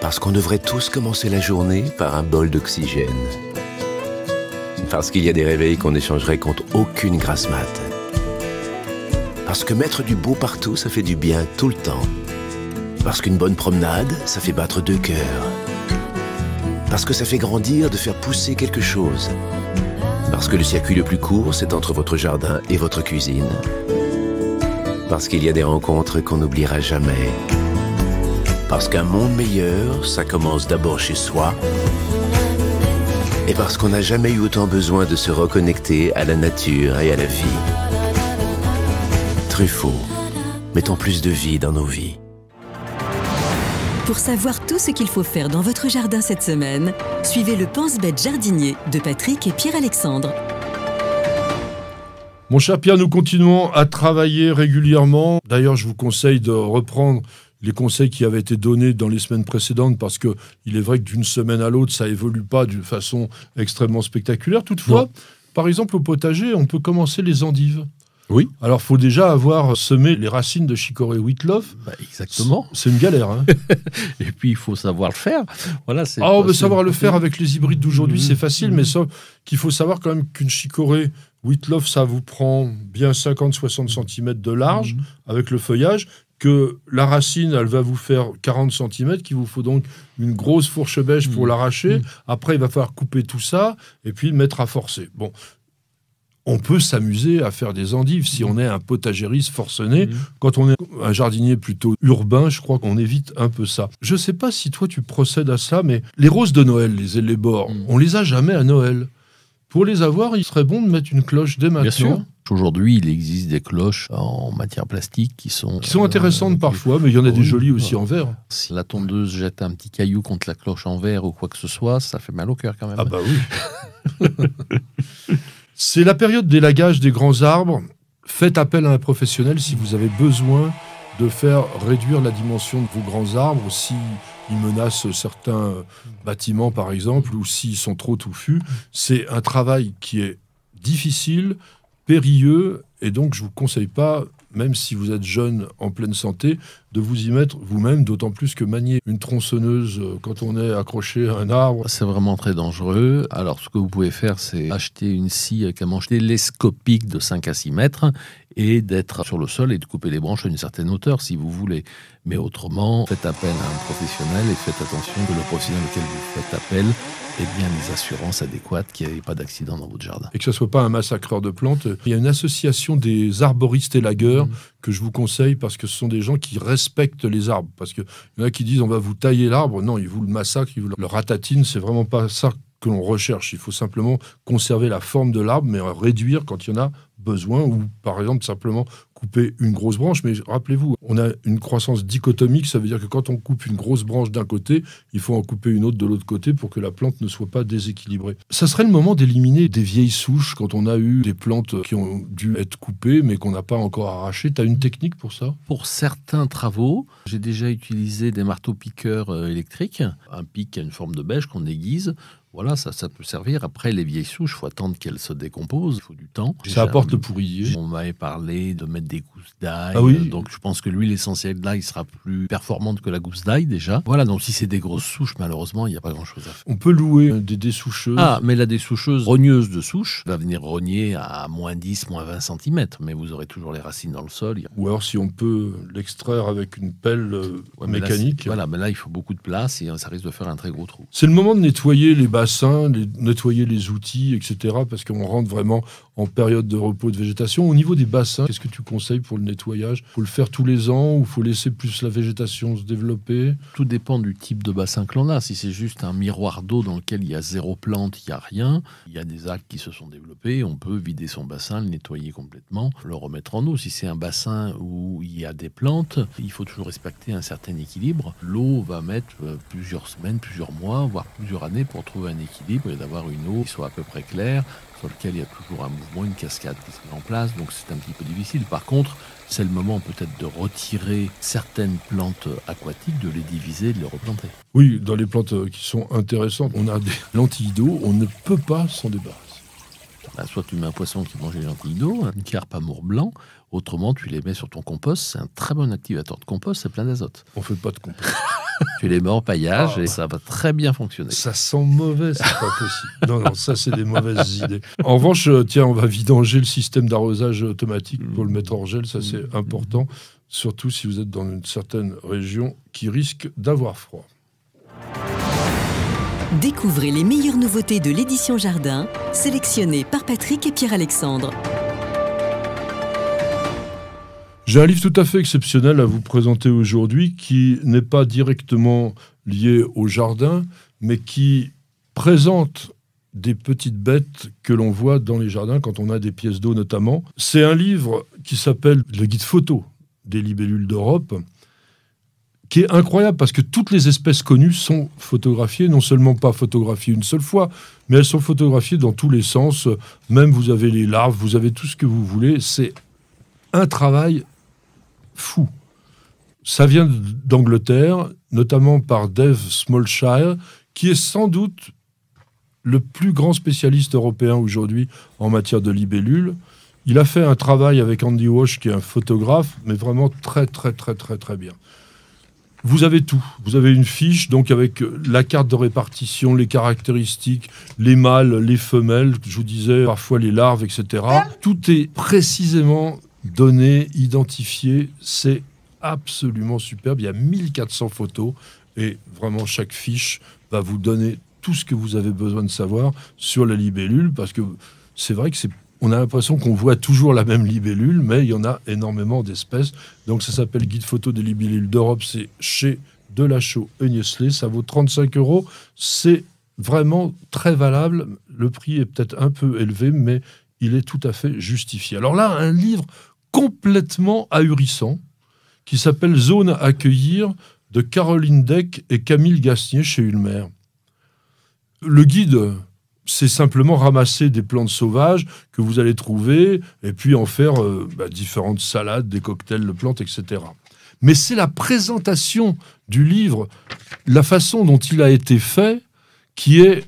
Parce qu'on devrait tous commencer la journée par un bol d'oxygène. Parce qu'il y a des réveils qu'on échangerait contre aucune grasse mat. Parce que mettre du beau partout, ça fait du bien tout le temps. Parce qu'une bonne promenade, ça fait battre deux cœurs. Parce que ça fait grandir de faire pousser quelque chose. Parce que le circuit le plus court, c'est entre votre jardin et votre cuisine. Parce qu'il y a des rencontres qu'on n'oubliera jamais. Parce qu'un monde meilleur, ça commence d'abord chez soi. Et parce qu'on n'a jamais eu autant besoin de se reconnecter à la nature et à la vie. Truffaut, mettons plus de vie dans nos vies. Pour savoir tout ce qu'il faut faire dans votre jardin cette semaine, suivez le Pense-Bête jardinier de Patrick et Pierre-Alexandre. Mon cher Pierre, nous continuons à travailler régulièrement. D'ailleurs, je vous conseille de reprendre les conseils qui avaient été donnés dans les semaines précédentes parce que il est vrai que d'une semaine à l'autre, ça évolue pas d'une façon extrêmement spectaculaire. Toutefois, Non. par exemple, au potager, on peut commencer les endives. Oui. Alors, faut déjà avoir semé les racines de chicorée Whitloff. Bah, exactement. C'est une galère. Hein. Et puis, il faut savoir le faire. Voilà, c'est Ah, on veut savoir le faire avec les hybrides d'aujourd'hui, c'est facile, Mhm. mais sauf qu'il faut savoir quand même qu'une chicorée Whitloff, ça vous prend bien 50-60 cm de large Mhm. avec le feuillage, que la racine, elle va vous faire 40 cm, qu'il vous faut donc une grosse fourche bêche pour Mhm. l'arracher. Après, il va falloir couper tout ça et puis le mettre à forcer. Bon. On peut s'amuser à faire des endives si on est un potagériste forcené. Mhm. Quand on est un jardinier plutôt urbain, je crois qu'on évite un peu ça. Je sais pas si toi tu procèdes à ça, mais les roses de Noël, les élébores, Mm. on les a jamais à Noël. Pour les avoir, il serait bon de mettre une cloche dès maintenant. Bien sûr. Aujourd'hui, il existe des cloches en matière plastique qui sont... Qui sont intéressantes euh, parfois, mais il y en a des jolies aussi ouais. en verre. Si la tondeuse jette un petit caillou contre la cloche en verre ou quoi que ce soit, ça fait mal au cœur quand même. Ah bah oui. C'est la période d'élagage des grands arbres. Faites appel à un professionnel si vous avez besoin de faire réduire la dimension de vos grands arbres, si ils menacent certains bâtiments par exemple, ou s'ils sont trop touffus. C'est un travail qui est difficile, périlleux, et donc je vous conseille pas, même si vous êtes jeune, en pleine santé, de vous y mettre vous-même, d'autant plus que manier une tronçonneuse euh, quand on est accroché à un arbre, C'est vraiment très dangereux. Alors, ce que vous pouvez faire, c'est acheter une scie avec un manche télescopique de 5 à 6 mètres et d'être sur le sol et de couper les branches à une certaine hauteur si vous voulez. Mais autrement, faites appel à un professionnel et faites attention que le professionnel auquel vous faites appel ait bien les assurances adéquates, qu'il n'y ait pas d'accident dans votre jardin. et que ce soit pas un massacreur de plantes. Il y a une association des arboristes élagueurs Mhm. que je vous conseille parce que ce sont des gens qui respectent les arbres. Parce qu'il y en a qui disent on va vous tailler l'arbre. Non, ils vous le massacrent, ils vous le ratatinent. C'est vraiment pas ça que l'on recherche. Il faut simplement conserver la forme de l'arbre, mais réduire quand il y en a besoin, ou par exemple simplement couper une grosse branche. Mais rappelez-vous, on a une croissance dichotomique, ça veut dire que quand on coupe une grosse branche d'un côté, il faut en couper une autre de l'autre côté pour que la plante ne soit pas déséquilibrée. Ça serait le moment d'éliminer des vieilles souches quand on a eu des plantes qui ont dû être coupées mais qu'on n'a pas encore arrachées. Tu as une technique pour ça? Pour certains travaux, j'ai déjà utilisé des marteaux-piqueurs euh, électriques, un pic qui a une forme de bêche qu'on aiguise. Voilà, ça, ça peut servir. Après, les vieilles souches, il faut attendre qu'elles se décomposent, il faut du temps. Ça apporte le pourrier. On m'avait parlé de mettre des gousses d'ail. Ah oui. euh, Donc, je pense que l'huile essentielle d'ail sera plus performante que la gousse d'ail déjà. Voilà, donc si c'est des grosses souches, malheureusement, il n'y a pas grand-chose à faire. On peut louer des dessoucheuses. Ah, mais la dessoucheuse rogneuse de souche va venir rogner à moins 10, moins 20 cm, mais vous aurez toujours les racines dans le sol. Ou alors si on peut l'extraire avec une pelle euh, Ouais, mais là, mécanique. voilà, mais là, il faut beaucoup de place et euh, ça risque de faire un très gros trou. C'est le moment de nettoyer les bassins, les- nettoyer les outils, etc. Parce qu'on rentre vraiment en période de repos de végétation. Au niveau des bassins, qu'est-ce que tu conseilles pour le nettoyage? Faut le faire tous les ans ou faut laisser plus la végétation se développer? Tout dépend du type de bassin que l'on a. Si c'est juste un miroir d'eau dans lequel il y a zéro plante, il n'y a rien, il y a des algues qui se sont développées, on peut vider son bassin, le nettoyer complètement, le remettre en eau. Si c'est un bassin où il y a des plantes, il faut toujours respecter un certain équilibre. L'eau va mettre euh, plusieurs semaines, plusieurs mois, voire plusieurs années pour trouver un équilibre et d'avoir une eau qui soit à peu près claire, sur laquelle il y a toujours un mouvement, une cascade qui se met en place. Donc c'est un petit peu difficile. Par contre, c'est le moment peut-être de retirer certaines plantes aquatiques, de les diviser, de les replanter. Oui, dans les plantes qui sont intéressantes, on a des lentilles d'eau, on ne peut pas s'en débarrasser. Bah, soit tu mets un poisson qui mange les lentilles d'eau, une carpe amour blanc, autrement tu les mets sur ton compost, c'est un très bon activateur de compost, c'est plein d'azote. On fait pas de compost. Tu les mets en paillage Ah. et ça va très bien fonctionner. Ça sent mauvais, c'est pas possible. Non, non, ça, c'est des mauvaises idées. En revanche, euh, tiens, on va vidanger le système d'arrosage automatique pour le mettre hors gel, ça, c'est important. Surtout si vous êtes dans une certaine région qui risque d'avoir froid. Découvrez les meilleures nouveautés de l'édition Jardin, sélectionnées par Patrick et Pierre-Alexandre. J'ai un livre tout à fait exceptionnel à vous présenter aujourd'hui qui n'est pas directement lié au jardin, mais qui présente des petites bêtes que l'on voit dans les jardins quand on a des pièces d'eau notamment. C'est un livre qui s'appelle Le guide photo des libellules d'Europe, qui est incroyable parce que toutes les espèces connues sont photographiées, non seulement pas photographiées une seule fois, mais elles sont photographiées dans tous les sens. Même vous avez les larves, vous avez tout ce que vous voulez. C'est un travail fou. Ça vient d'Angleterre, notamment par Dave Smallshire, qui est sans doute le plus grand spécialiste européen aujourd'hui en matière de libellules. Il a fait un travail avec Andy Walsh, qui est un photographe, mais vraiment très, très, très, très, très bien. Vous avez tout. Vous avez une fiche, donc avec la carte de répartition, les caractéristiques, les mâles, les femelles, je vous disais, parfois les larves, etc. Tout est précisément donné, identifié. C'est absolument superbe. Il y a 1400 photos et vraiment chaque fiche va vous donner tout ce que vous avez besoin de savoir sur la libellule parce que c'est vrai que c'est on a l'impression qu'on voit toujours la même libellule, mais il y en a énormément d'espèces. Donc ça s'appelle Guide photo des libellules d'Europe. C'est chez Delachaux Niesley. Ça vaut 35 euros. C'est vraiment très valable. Le prix est peut-être un peu élevé, mais il est tout à fait justifié. Alors là, un livre complètement ahurissant qui s'appelle Zone à accueillir de Caroline Deck et Camille Gasnier chez Ulmer. Le guide c'est simplement ramasser des plantes sauvages que vous allez trouver et puis en faire euh, bah, différentes salades, des cocktails de plantes, etc. Mais c'est la présentation du livre, la façon dont il a été fait, qui est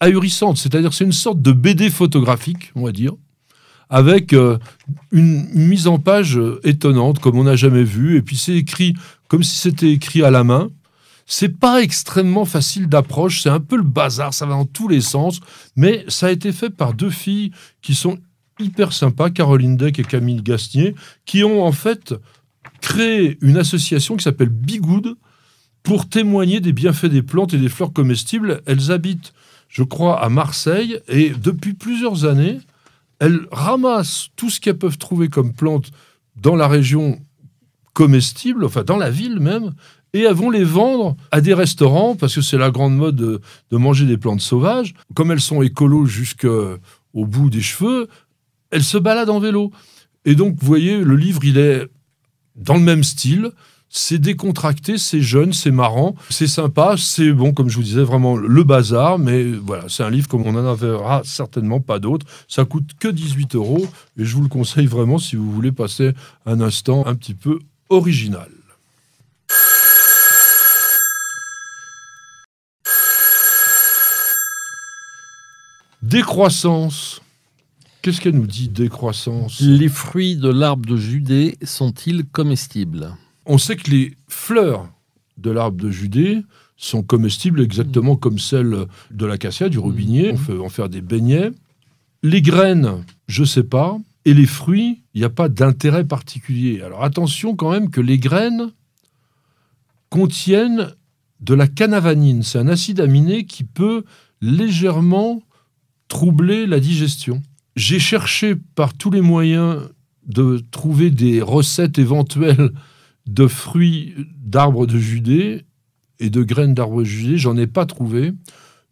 ahurissante. C'est-à-dire c'est une sorte de BD photographique, on va dire, avec euh, une mise en page euh, étonnante, comme on n'a jamais vu. Et puis c'est écrit comme si c'était écrit à la main. C'est pas extrêmement facile d'approche, c'est un peu le bazar, ça va dans tous les sens, mais ça a été fait par deux filles qui sont hyper sympas, Caroline Deck et Camille Gastier, qui ont en fait créé une association qui s'appelle Bigood pour témoigner des bienfaits des plantes et des fleurs comestibles. Elles habitent, je crois, à Marseille et depuis plusieurs années, elles ramassent tout ce qu'elles peuvent trouver comme plantes dans la région comestible, enfin dans la ville même, et elles vont les vendre à des restaurants, parce que c'est la grande mode de, manger des plantes sauvages. Comme elles sont écolos jusqu'au bout des cheveux, elles se baladent en vélo. Et donc, vous voyez, le livre, il est dans le même style. C'est décontracté, c'est jeune, c'est marrant, c'est sympa, c'est bon, comme je vous disais, vraiment le bazar, mais voilà, c'est un livre comme on n'en verra certainement pas d'autres. Ça coûte que 18 euros et je vous le conseille vraiment si vous voulez passer un instant un petit peu original. Décroissance. Qu'est-ce qu'elle nous dit, décroissance? Les fruits de l'arbre de Judée sont-ils comestibles? On sait que les fleurs de l'arbre de Judée sont comestibles exactement comme celles de l'acacia, du robinier. On peut en faire des beignets. Les graines, je ne sais pas. Et les fruits, il n'y a pas d'intérêt particulier. Alors attention quand même que les graines contiennent de la canavanine. C'est un acide aminé qui peut légèrement troubler la digestion. J'ai cherché par tous les moyens de trouver des recettes éventuelles de fruits d'arbres de Judée et de graines d'arbres de Judée. J'en ai pas trouvé.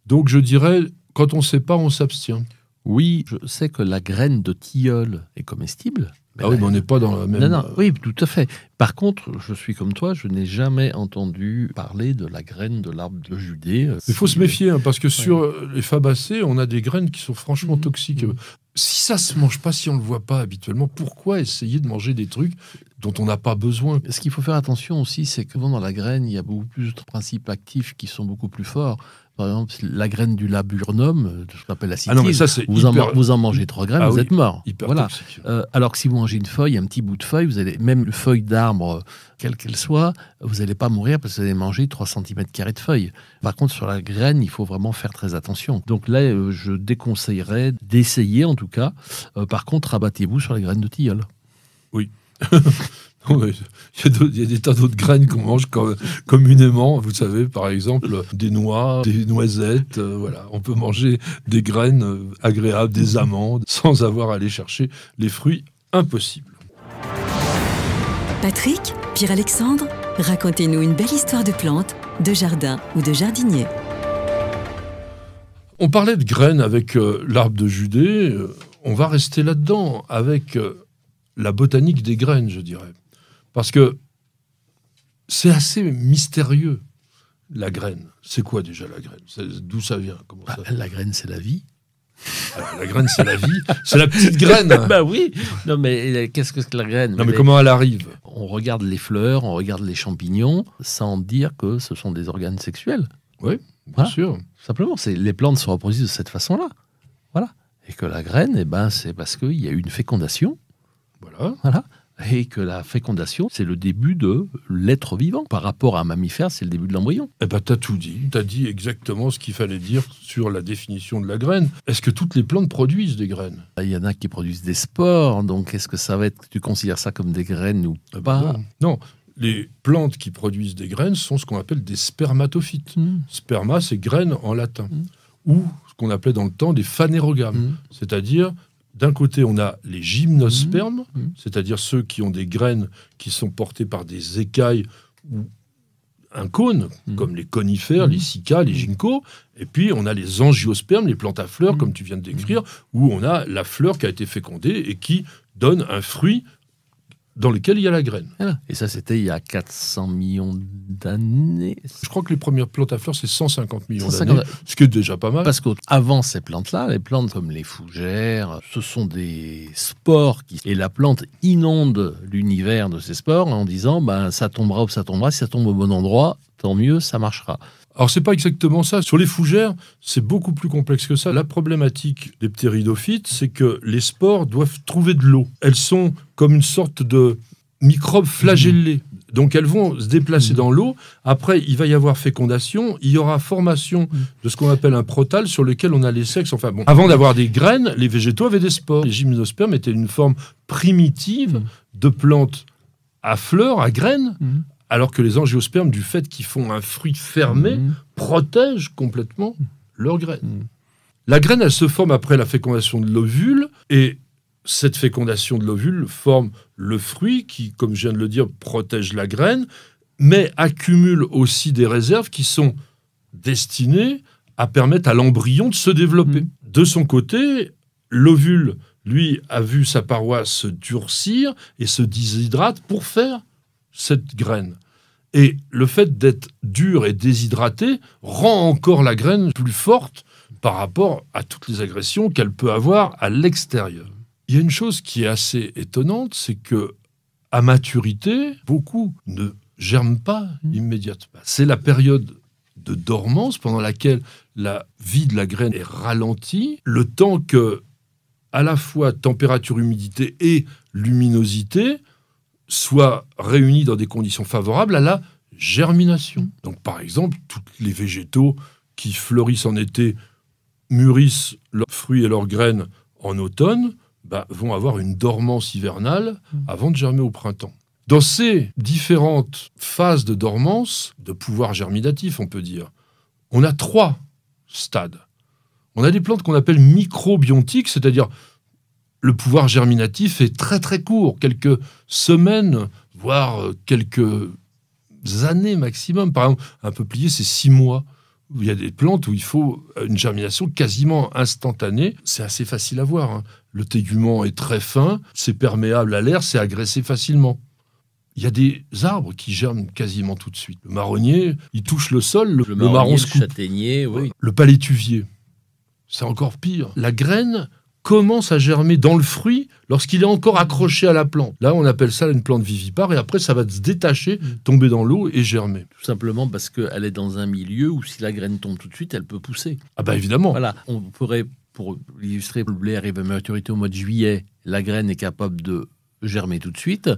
Donc je dirais, quand on ne sait pas, on s'abstient. Oui, je sais que la graine de tilleul est comestible. ah oui, mais on n'est pas dans la même. Non, non, oui, tout à fait. Par contre, je suis comme toi, je n'ai jamais entendu parler de la graine de l'arbre de Judée. Il faut se méfier, hein, parce que sur les fabacées, on a des graines qui sont franchement mhm. toxiques. Mhm. Si ça se mange pas, si on ne le voit pas habituellement, pourquoi essayer de manger des trucs dont on n'a pas besoin Ce qu'il faut faire attention aussi, c'est que dans la graine, il y a beaucoup plus de principes actifs qui sont beaucoup plus forts. Par exemple, la graine du laburnum, ce qu'on appelle la ah non, ça, vous, en, vous, en, mangez trois graines, ah vous êtes mort. Voilà. Euh, alors que si vous mangez une feuille, un petit bout de feuille, vous allez, même une feuille d'arbre, quelle qu'elle soit, vous n'allez pas mourir parce que vous allez manger 3 cm de feuille. Par contre, sur la graine, il faut vraiment faire très attention. Donc là, euh, je déconseillerais d'essayer, en tout cas. Euh, par contre, abattez-vous sur les graines de tilleul. Oui. Il y, a des tas d'autres graines qu'on mange communément. Vous savez, par exemple, des noix, des noisettes. Euh, voilà, on peut manger des graines euh, agréables, des amandes, sans avoir à aller chercher les fruits. Impossible. Patrick, Pierre-Alexandre, racontez-nous une belle histoire de plantes, de jardin ou de jardinier. On parlait de graines avec euh, l'arbre de Judée. on va rester là-dedans avec la botanique des graines, je dirais. Parce que c'est assez mystérieux, la graine. C'est quoi déjà la graine? D'où ça vient? Bah, La graine, c'est la vie. Ah, la graine, c'est la vie. C'est la petite graine. bah oui. Non, mais euh, qu'est-ce que c'est que la graine? Non, mais, comment elle arrive? On regarde les fleurs, on regarde les champignons, sans dire que ce sont des organes sexuels. Oui, bien sûr. Simplement, les plantes se reproduisent de cette façon-là. Voilà. Et que la graine, eh ben, c'est parce qu'il y a eu une fécondation. Voilà. Voilà. Et que la fécondation, c'est le début de l'être vivant. Par rapport à un mammifère, c'est le début de l'embryon. Eh ben, t'as tout dit. T'as dit exactement ce qu'il fallait dire sur la définition de la graine. Est-ce que toutes les plantes produisent des graines? Il y en a qui produisent des spores, donc est-ce que ça va être, tu considères ça comme des graines ou Ah ben pas? non. Les plantes qui produisent des graines sont ce qu'on appelle des spermatophytes. Mm. Sperma, c'est graine en latin. Mm. Ou ce qu'on appelait dans le temps des phanérogames. Mm. C'est-à-dire, d'un côté, on a les gymnospermes, Mm. c'est-à-dire ceux qui ont des graines qui sont portées par des écailles ou un cône, Mm. comme les conifères, les cycas, les ginkgos. Et puis, on a les angiospermes, les plantes à fleurs, Mm. comme tu viens de décrire, où on a la fleur qui a été fécondée et qui donne un fruit dans lequel il y a la graine. Voilà. Et ça, c'était il y a 400 millions d'années. Je crois que les premières plantes à fleurs, c'est 150 millions 150 d'années, ce qui est déjà pas mal. Parce qu'avant ces plantes-là, les plantes comme les fougères, ce sont des spores qui... Et la plante inonde l'univers de ces spores en disant ben, ça tombera ou ça tombera. Si ça tombe au bon endroit, tant mieux, ça marchera. Alors, c'est pas exactement ça. Sur les fougères, c'est beaucoup plus complexe que ça. La problématique des ptéridophytes, c'est que les spores doivent trouver de l'eau. Elles sont comme une sorte de microbes flagellés. Donc, elles vont se déplacer Mhm. dans l'eau. Après, il va y avoir fécondation. Il y aura formation de ce qu'on appelle un protal sur lequel on a les sexes. Enfin bon, avant d'avoir des graines, les végétaux avaient des spores. Les gymnospermes étaient une forme primitive Mhm. de plantes à fleurs, à graines. Alors que les angiospermes, du fait qu'ils font un fruit fermé, Mhm. protègent complètement leurs graines. Mhm. La graine, elle se forme après la fécondation de l'ovule, et cette fécondation de l'ovule forme le fruit qui, comme je viens de le dire, protège la graine, mais accumule aussi des réserves qui sont destinées à permettre à l'embryon de se développer. Mhm. De son côté, l'ovule, lui, a vu sa paroi se durcir et se déshydrate pour faire cette graine. Et le fait d'être dur et déshydraté rend encore la graine plus forte par rapport à toutes les agressions qu'elle peut avoir à l'extérieur. Il y a une chose qui est assez étonnante, c'est que à maturité, beaucoup ne germent pas Mhm. immédiatement. C'est la période de dormance pendant laquelle la vie de la graine est ralentie, le temps que à la fois température, humidité et luminosité soient réunis dans des conditions favorables à la germination. Donc par exemple, tous les végétaux qui fleurissent en été, mûrissent leurs fruits et leurs graines en automne, bah, vont avoir une dormance hivernale avant de germer au printemps. Dans ces différentes phases de dormance, de pouvoir germinatif, on peut dire, on a trois stades. On a des plantes qu'on appelle microbiontiques, c'est-à-dire le pouvoir germinatif est très très court, quelques semaines, voire euh, quelques années maximum. Par exemple, un peuplier, c'est six mois. Il y a des plantes où il faut une germination quasiment instantanée. C'est assez facile à voir. hein. Le tégument est très fin, c'est perméable à l'air, c'est agressé facilement. Il y a des arbres qui germent quasiment tout de suite. Le marronnier, il touche le sol, le, le marron se le châtaignier, oui. Le palétuvier, c'est encore pire. La graine commence à germer dans le fruit lorsqu'il est encore accroché à la plante. Là, on appelle ça une plante vivipare et après, ça va se détacher, tomber dans l'eau et germer. Tout simplement parce qu'elle est dans un milieu où si la graine tombe tout de suite, elle peut pousser. Ah bah évidemment. Voilà, on pourrait, pour illustrer, le blé arrive à maturité au mois de juillet, la graine est capable de germer tout de suite.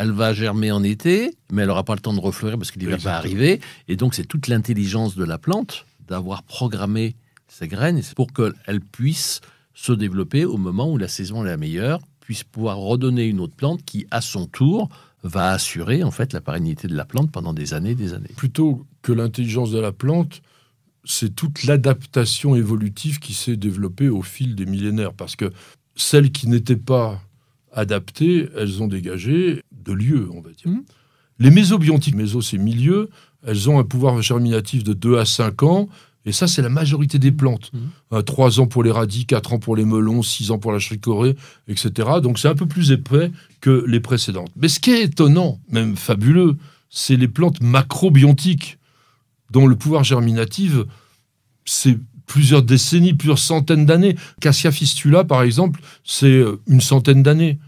Elle va germer en été, mais elle n'aura pas le temps de refleurir parce l'hiver va Exactement. arriver. Et donc, c'est toute l'intelligence de la plante d'avoir programmé ces graines pour qu'elles puissent se développer au moment où la saison est la meilleure, puisse pouvoir redonner une autre plante qui, à son tour, va assurer en fait la pérennité de la plante pendant des années et des années. Plutôt que l'intelligence de la plante, c'est toute l'adaptation évolutive qui s'est développée au fil des millénaires. Parce que celles qui n'étaient pas adaptées, elles ont dégagé de lieux, on va dire. Mhm. Les mésobiontiques, méso c'est milieu, elles ont un pouvoir germinatif de 2 à 5 ans. Et ça, c'est la majorité des plantes. Mhm. 3 ans pour les radis, 4 ans pour les melons, 6 ans pour la chicorée, etc. Donc c'est un peu plus épais que les précédentes. Mais ce qui est étonnant, même fabuleux, c'est les plantes macrobiontiques, dont le pouvoir germinatif, c'est plusieurs décennies, plusieurs centaines d'années. Cassia fistula, par exemple, c'est euh, une centaine d'années.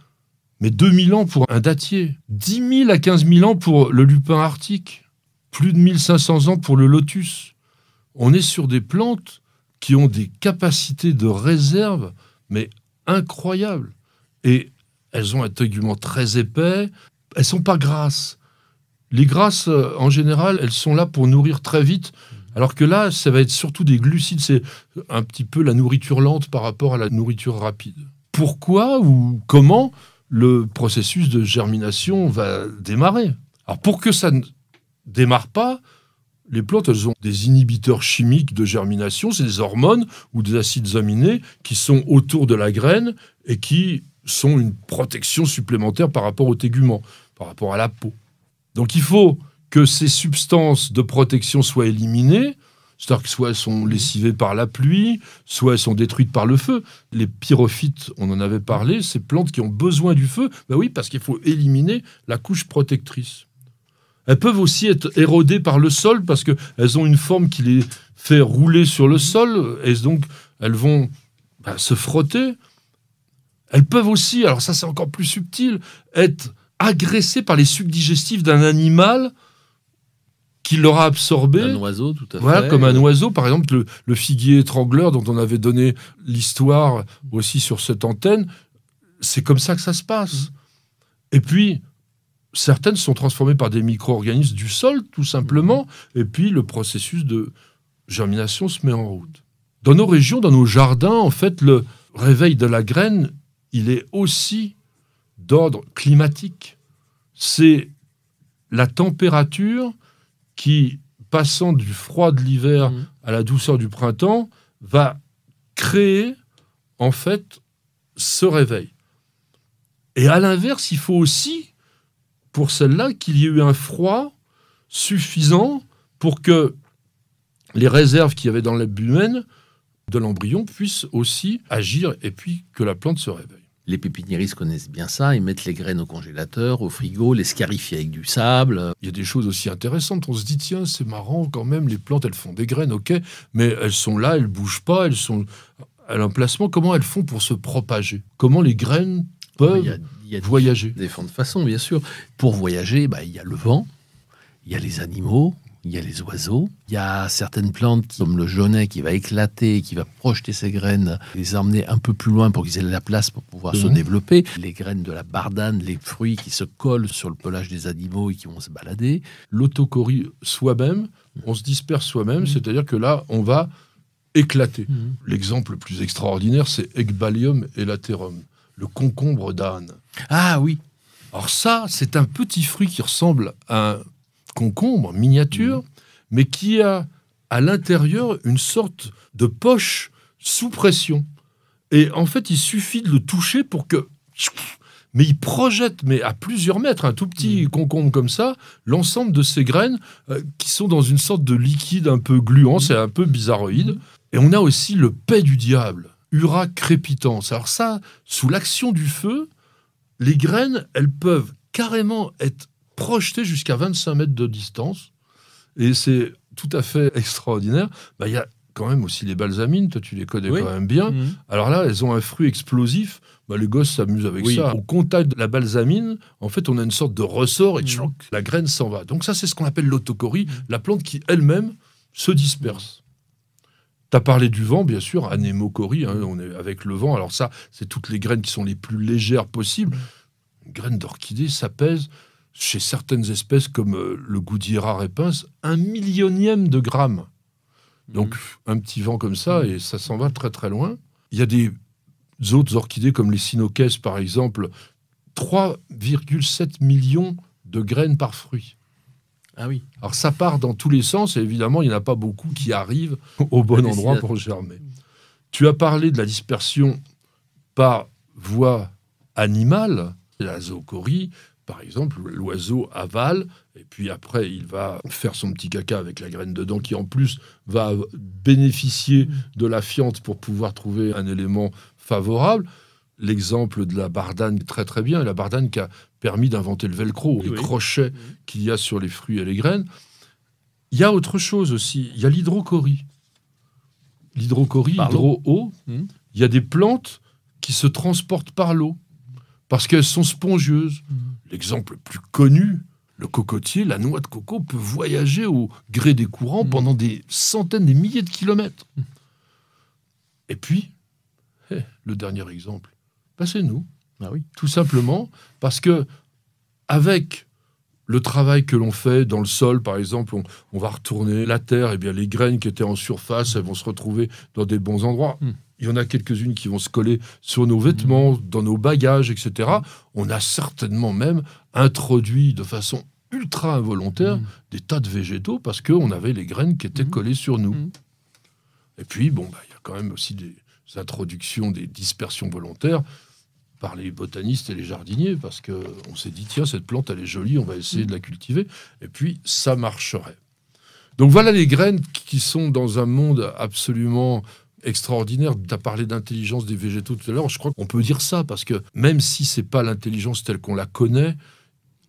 Mais 2000 ans pour un dattier, 10 000 à 15 000 ans pour le lupin arctique, plus de 1500 ans pour le lotus. On est sur des plantes qui ont des capacités de réserve mais incroyables. Et elles ont un tégument très épais. Elles sont pas grasses. Les grasses, euh, en général, elles sont là pour nourrir très vite. Alors que là, ça va être surtout des glucides. C'est un petit peu la nourriture lente par rapport à la nourriture rapide. Pourquoi ou comment le processus de germination va démarrer? Alors pour que ça ne démarre pas, les plantes, elles ont des inhibiteurs chimiques de germination, c'est des hormones ou des acides aminés qui sont autour de la graine et qui sont une protection supplémentaire par rapport au tégument, par rapport à la peau. Donc il faut que ces substances de protection soient éliminées, c'est-à-dire que soit elles sont lessivées par la pluie, soit elles sont détruites par le feu. Les pyrophytes, on en avait parlé, ces plantes qui ont besoin du feu, ben oui, parce qu'il faut éliminer la couche protectrice. Elles peuvent aussi être érodées par le sol parce qu'elles ont une forme qui les fait rouler sur le sol et donc elles vont ben, se frotter. Elles peuvent aussi, alors ça c'est encore plus subtil, être agressées par les sucs digestifs d'un animal qui l'aura absorbé. Un oiseau, tout à fait. Voilà, comme un oiseau, par exemple, le, le figuier étrangleur dont on avait donné l'histoire aussi sur cette antenne, c'est comme ça que ça se passe. Et puis, certaines sont transformées par des micro-organismes du sol, tout simplement, et puis le processus de germination se met en route. Dans nos régions, dans nos jardins, en fait, le réveil de la graine, il est aussi d'ordre climatique. C'est la température qui, passant du froid de l'hiver Mhm. à la douceur du printemps, va créer en fait ce réveil. Et à l'inverse, il faut aussi, pour celle-là, qu'il y ait eu un froid suffisant pour que les réserves qu'il y avait dans l'abdomen de l'embryon puissent aussi agir et puis que la plante se réveille. Les pépiniéristes connaissent bien ça. Ils mettent les graines au congélateur, au frigo, les scarifient avec du sable. Il y a des choses aussi intéressantes. On se dit, tiens, c'est marrant quand même, les plantes, elles font des graines, ok, mais elles sont là, elles bougent pas, elles sont à l'emplacement. Comment elles font pour se propager? Comment les graines peuvent Il y a, il y a voyager des fonds de façon, bien sûr. Pour voyager, bah, il y a le vent, il y a les animaux, il y a les oiseaux, il y a certaines plantes comme le jaunet qui va éclater, qui va projeter ses graines, les emmener un peu plus loin pour qu'ils aient la place pour pouvoir se Mhm. développer. Les graines de la bardane, les fruits qui se collent sur le pelage des animaux et qui vont se balader. L'autocorie soi-même, on se disperse soi-même, c'est-à-dire que là, on va éclater. L'exemple le plus extraordinaire, c'est Ecbalium elaterum, le concombre d'âne. Ah oui, Alors ça, c'est un petit fruit qui ressemble à un concombre miniature, mais qui a à l'intérieur une sorte de poche sous pression. Et en fait, il suffit de le toucher pour que... Mais il projette, mais à plusieurs mètres, un tout petit concombre comme ça, l'ensemble de ces graines euh, qui sont dans une sorte de liquide un peu gluant, c'est un peu bizarroïde. Et on a aussi le paix du diable, Ura crépitans. Alors ça, sous l'action du feu, les graines, elles peuvent carrément être projetées jusqu'à 25 mètres de distance. Et c'est tout à fait extraordinaire. Bah, Il y a quand même aussi les balsamines, toi tu les connais Oui. quand même bien. Mhm. Alors là, elles ont un fruit explosif. Bah, les gosses s'amusent avec Oui. ça. Au contact de la balsamine, en fait, on a une sorte de ressort et Mhm. la graine s'en va. Donc ça, c'est ce qu'on appelle l'autocorie, la plante qui elle-même se disperse. Tu as parlé du vent, bien sûr, anémocorie, hein, on est avec le vent. Alors ça, c'est toutes les graines qui sont les plus légères possibles. Une graine d'orchidée, ça pèse, chez certaines espèces comme euh, le Goudiera repens, un millionième de gramme. Donc un petit vent comme ça, et ça s'en va très très loin. Il y a des autres orchidées comme les sinocès, par exemple, 3,7 millions de graines par fruit. Ah oui. Alors ça part dans tous les sens, et évidemment, il n'y en a pas beaucoup qui arrivent au bon endroit pour germer. Tu as parlé de la dispersion par voie animale, la zoocorie, par exemple, l'oiseau avale, et puis après, il va faire son petit caca avec la graine dedans, qui en plus va bénéficier de la fiente pour pouvoir trouver un élément favorable. L'exemple de la bardane est très très bien, la bardane qui a permis d'inventer le velcro, Oui, les oui. crochets qu'il y a sur les fruits et les graines. Il y a autre chose aussi, il y a l'hydrocorie. L'hydrocorie, Par l'eau. hydro-eau, Mhm. il y a des plantes qui se transportent par l'eau parce qu'elles sont spongieuses. L'exemple le plus connu, le cocotier, la noix de coco peut voyager au gré des courants Mhm. pendant des centaines, des milliers de kilomètres. Et puis, Eh, le dernier exemple, ben, c'est nous. Ah oui. Tout simplement parce que avec le travail que l'on fait dans le sol, par exemple, on, on va retourner la terre, et bien les graines qui étaient en surface, elles vont se retrouver dans des bons endroits. Mm. Il y en a quelques-unes qui vont se coller sur nos vêtements, dans nos bagages, etc. On a certainement même introduit de façon ultra involontaire Mm. des tas de végétaux parce qu'on avait les graines qui étaient collées sur nous. Et puis, bon, bah, il y a quand même aussi des introductions, des dispersions volontaires par les botanistes et les jardiniers, parce qu'on s'est dit, tiens, cette plante, elle est jolie, on va essayer de la cultiver, et puis ça marcherait. Donc voilà les graines qui sont dans un monde absolument extraordinaire. Tu as parlé d'intelligence des végétaux tout à l'heure, je crois qu'on peut dire ça, parce que même si c'est pas l'intelligence telle qu'on la connaît,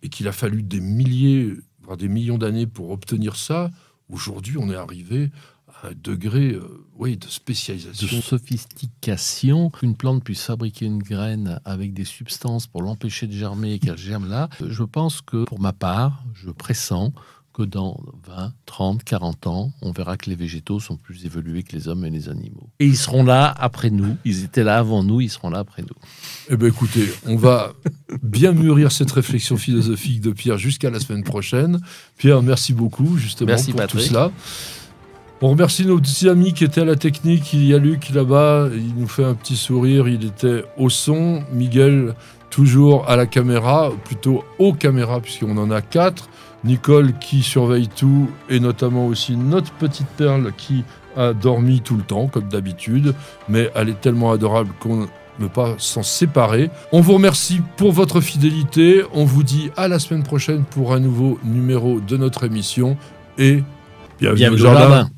et qu'il a fallu des milliers, voire des millions d'années pour obtenir ça, aujourd'hui on est arrivé degré euh, oui, de de spécialisation. sophistication, qu'une plante puisse fabriquer une graine avec des substances pour l'empêcher de germer et qu'elle germe là, je pense que pour ma part, je pressens que dans 20, 30, 40 ans, on verra que les végétaux sont plus évolués que les hommes et les animaux. Et ils seront là après nous. Ils étaient là avant nous, ils seront là après nous. Eh bien, écoutez, on va bien mûrir cette réflexion philosophique de Pierre jusqu'à la semaine prochaine. Pierre, merci beaucoup, justement, Merci, pour Patrick. tout cela. On remercie nos petits amis qui étaient à la technique. Il y a Luc là-bas, il nous fait un petit sourire. Il était au son. Miguel, toujours à la caméra, plutôt aux caméras, puisqu'on en a quatre. Nicole qui surveille tout, et notamment aussi notre petite perle qui a dormi tout le temps, comme d'habitude. Mais elle est tellement adorable qu'on ne pas s'en séparer. On vous remercie pour votre fidélité. On vous dit à la semaine prochaine pour un nouveau numéro de notre émission. Et bienvenue, Bienvenue au jardin.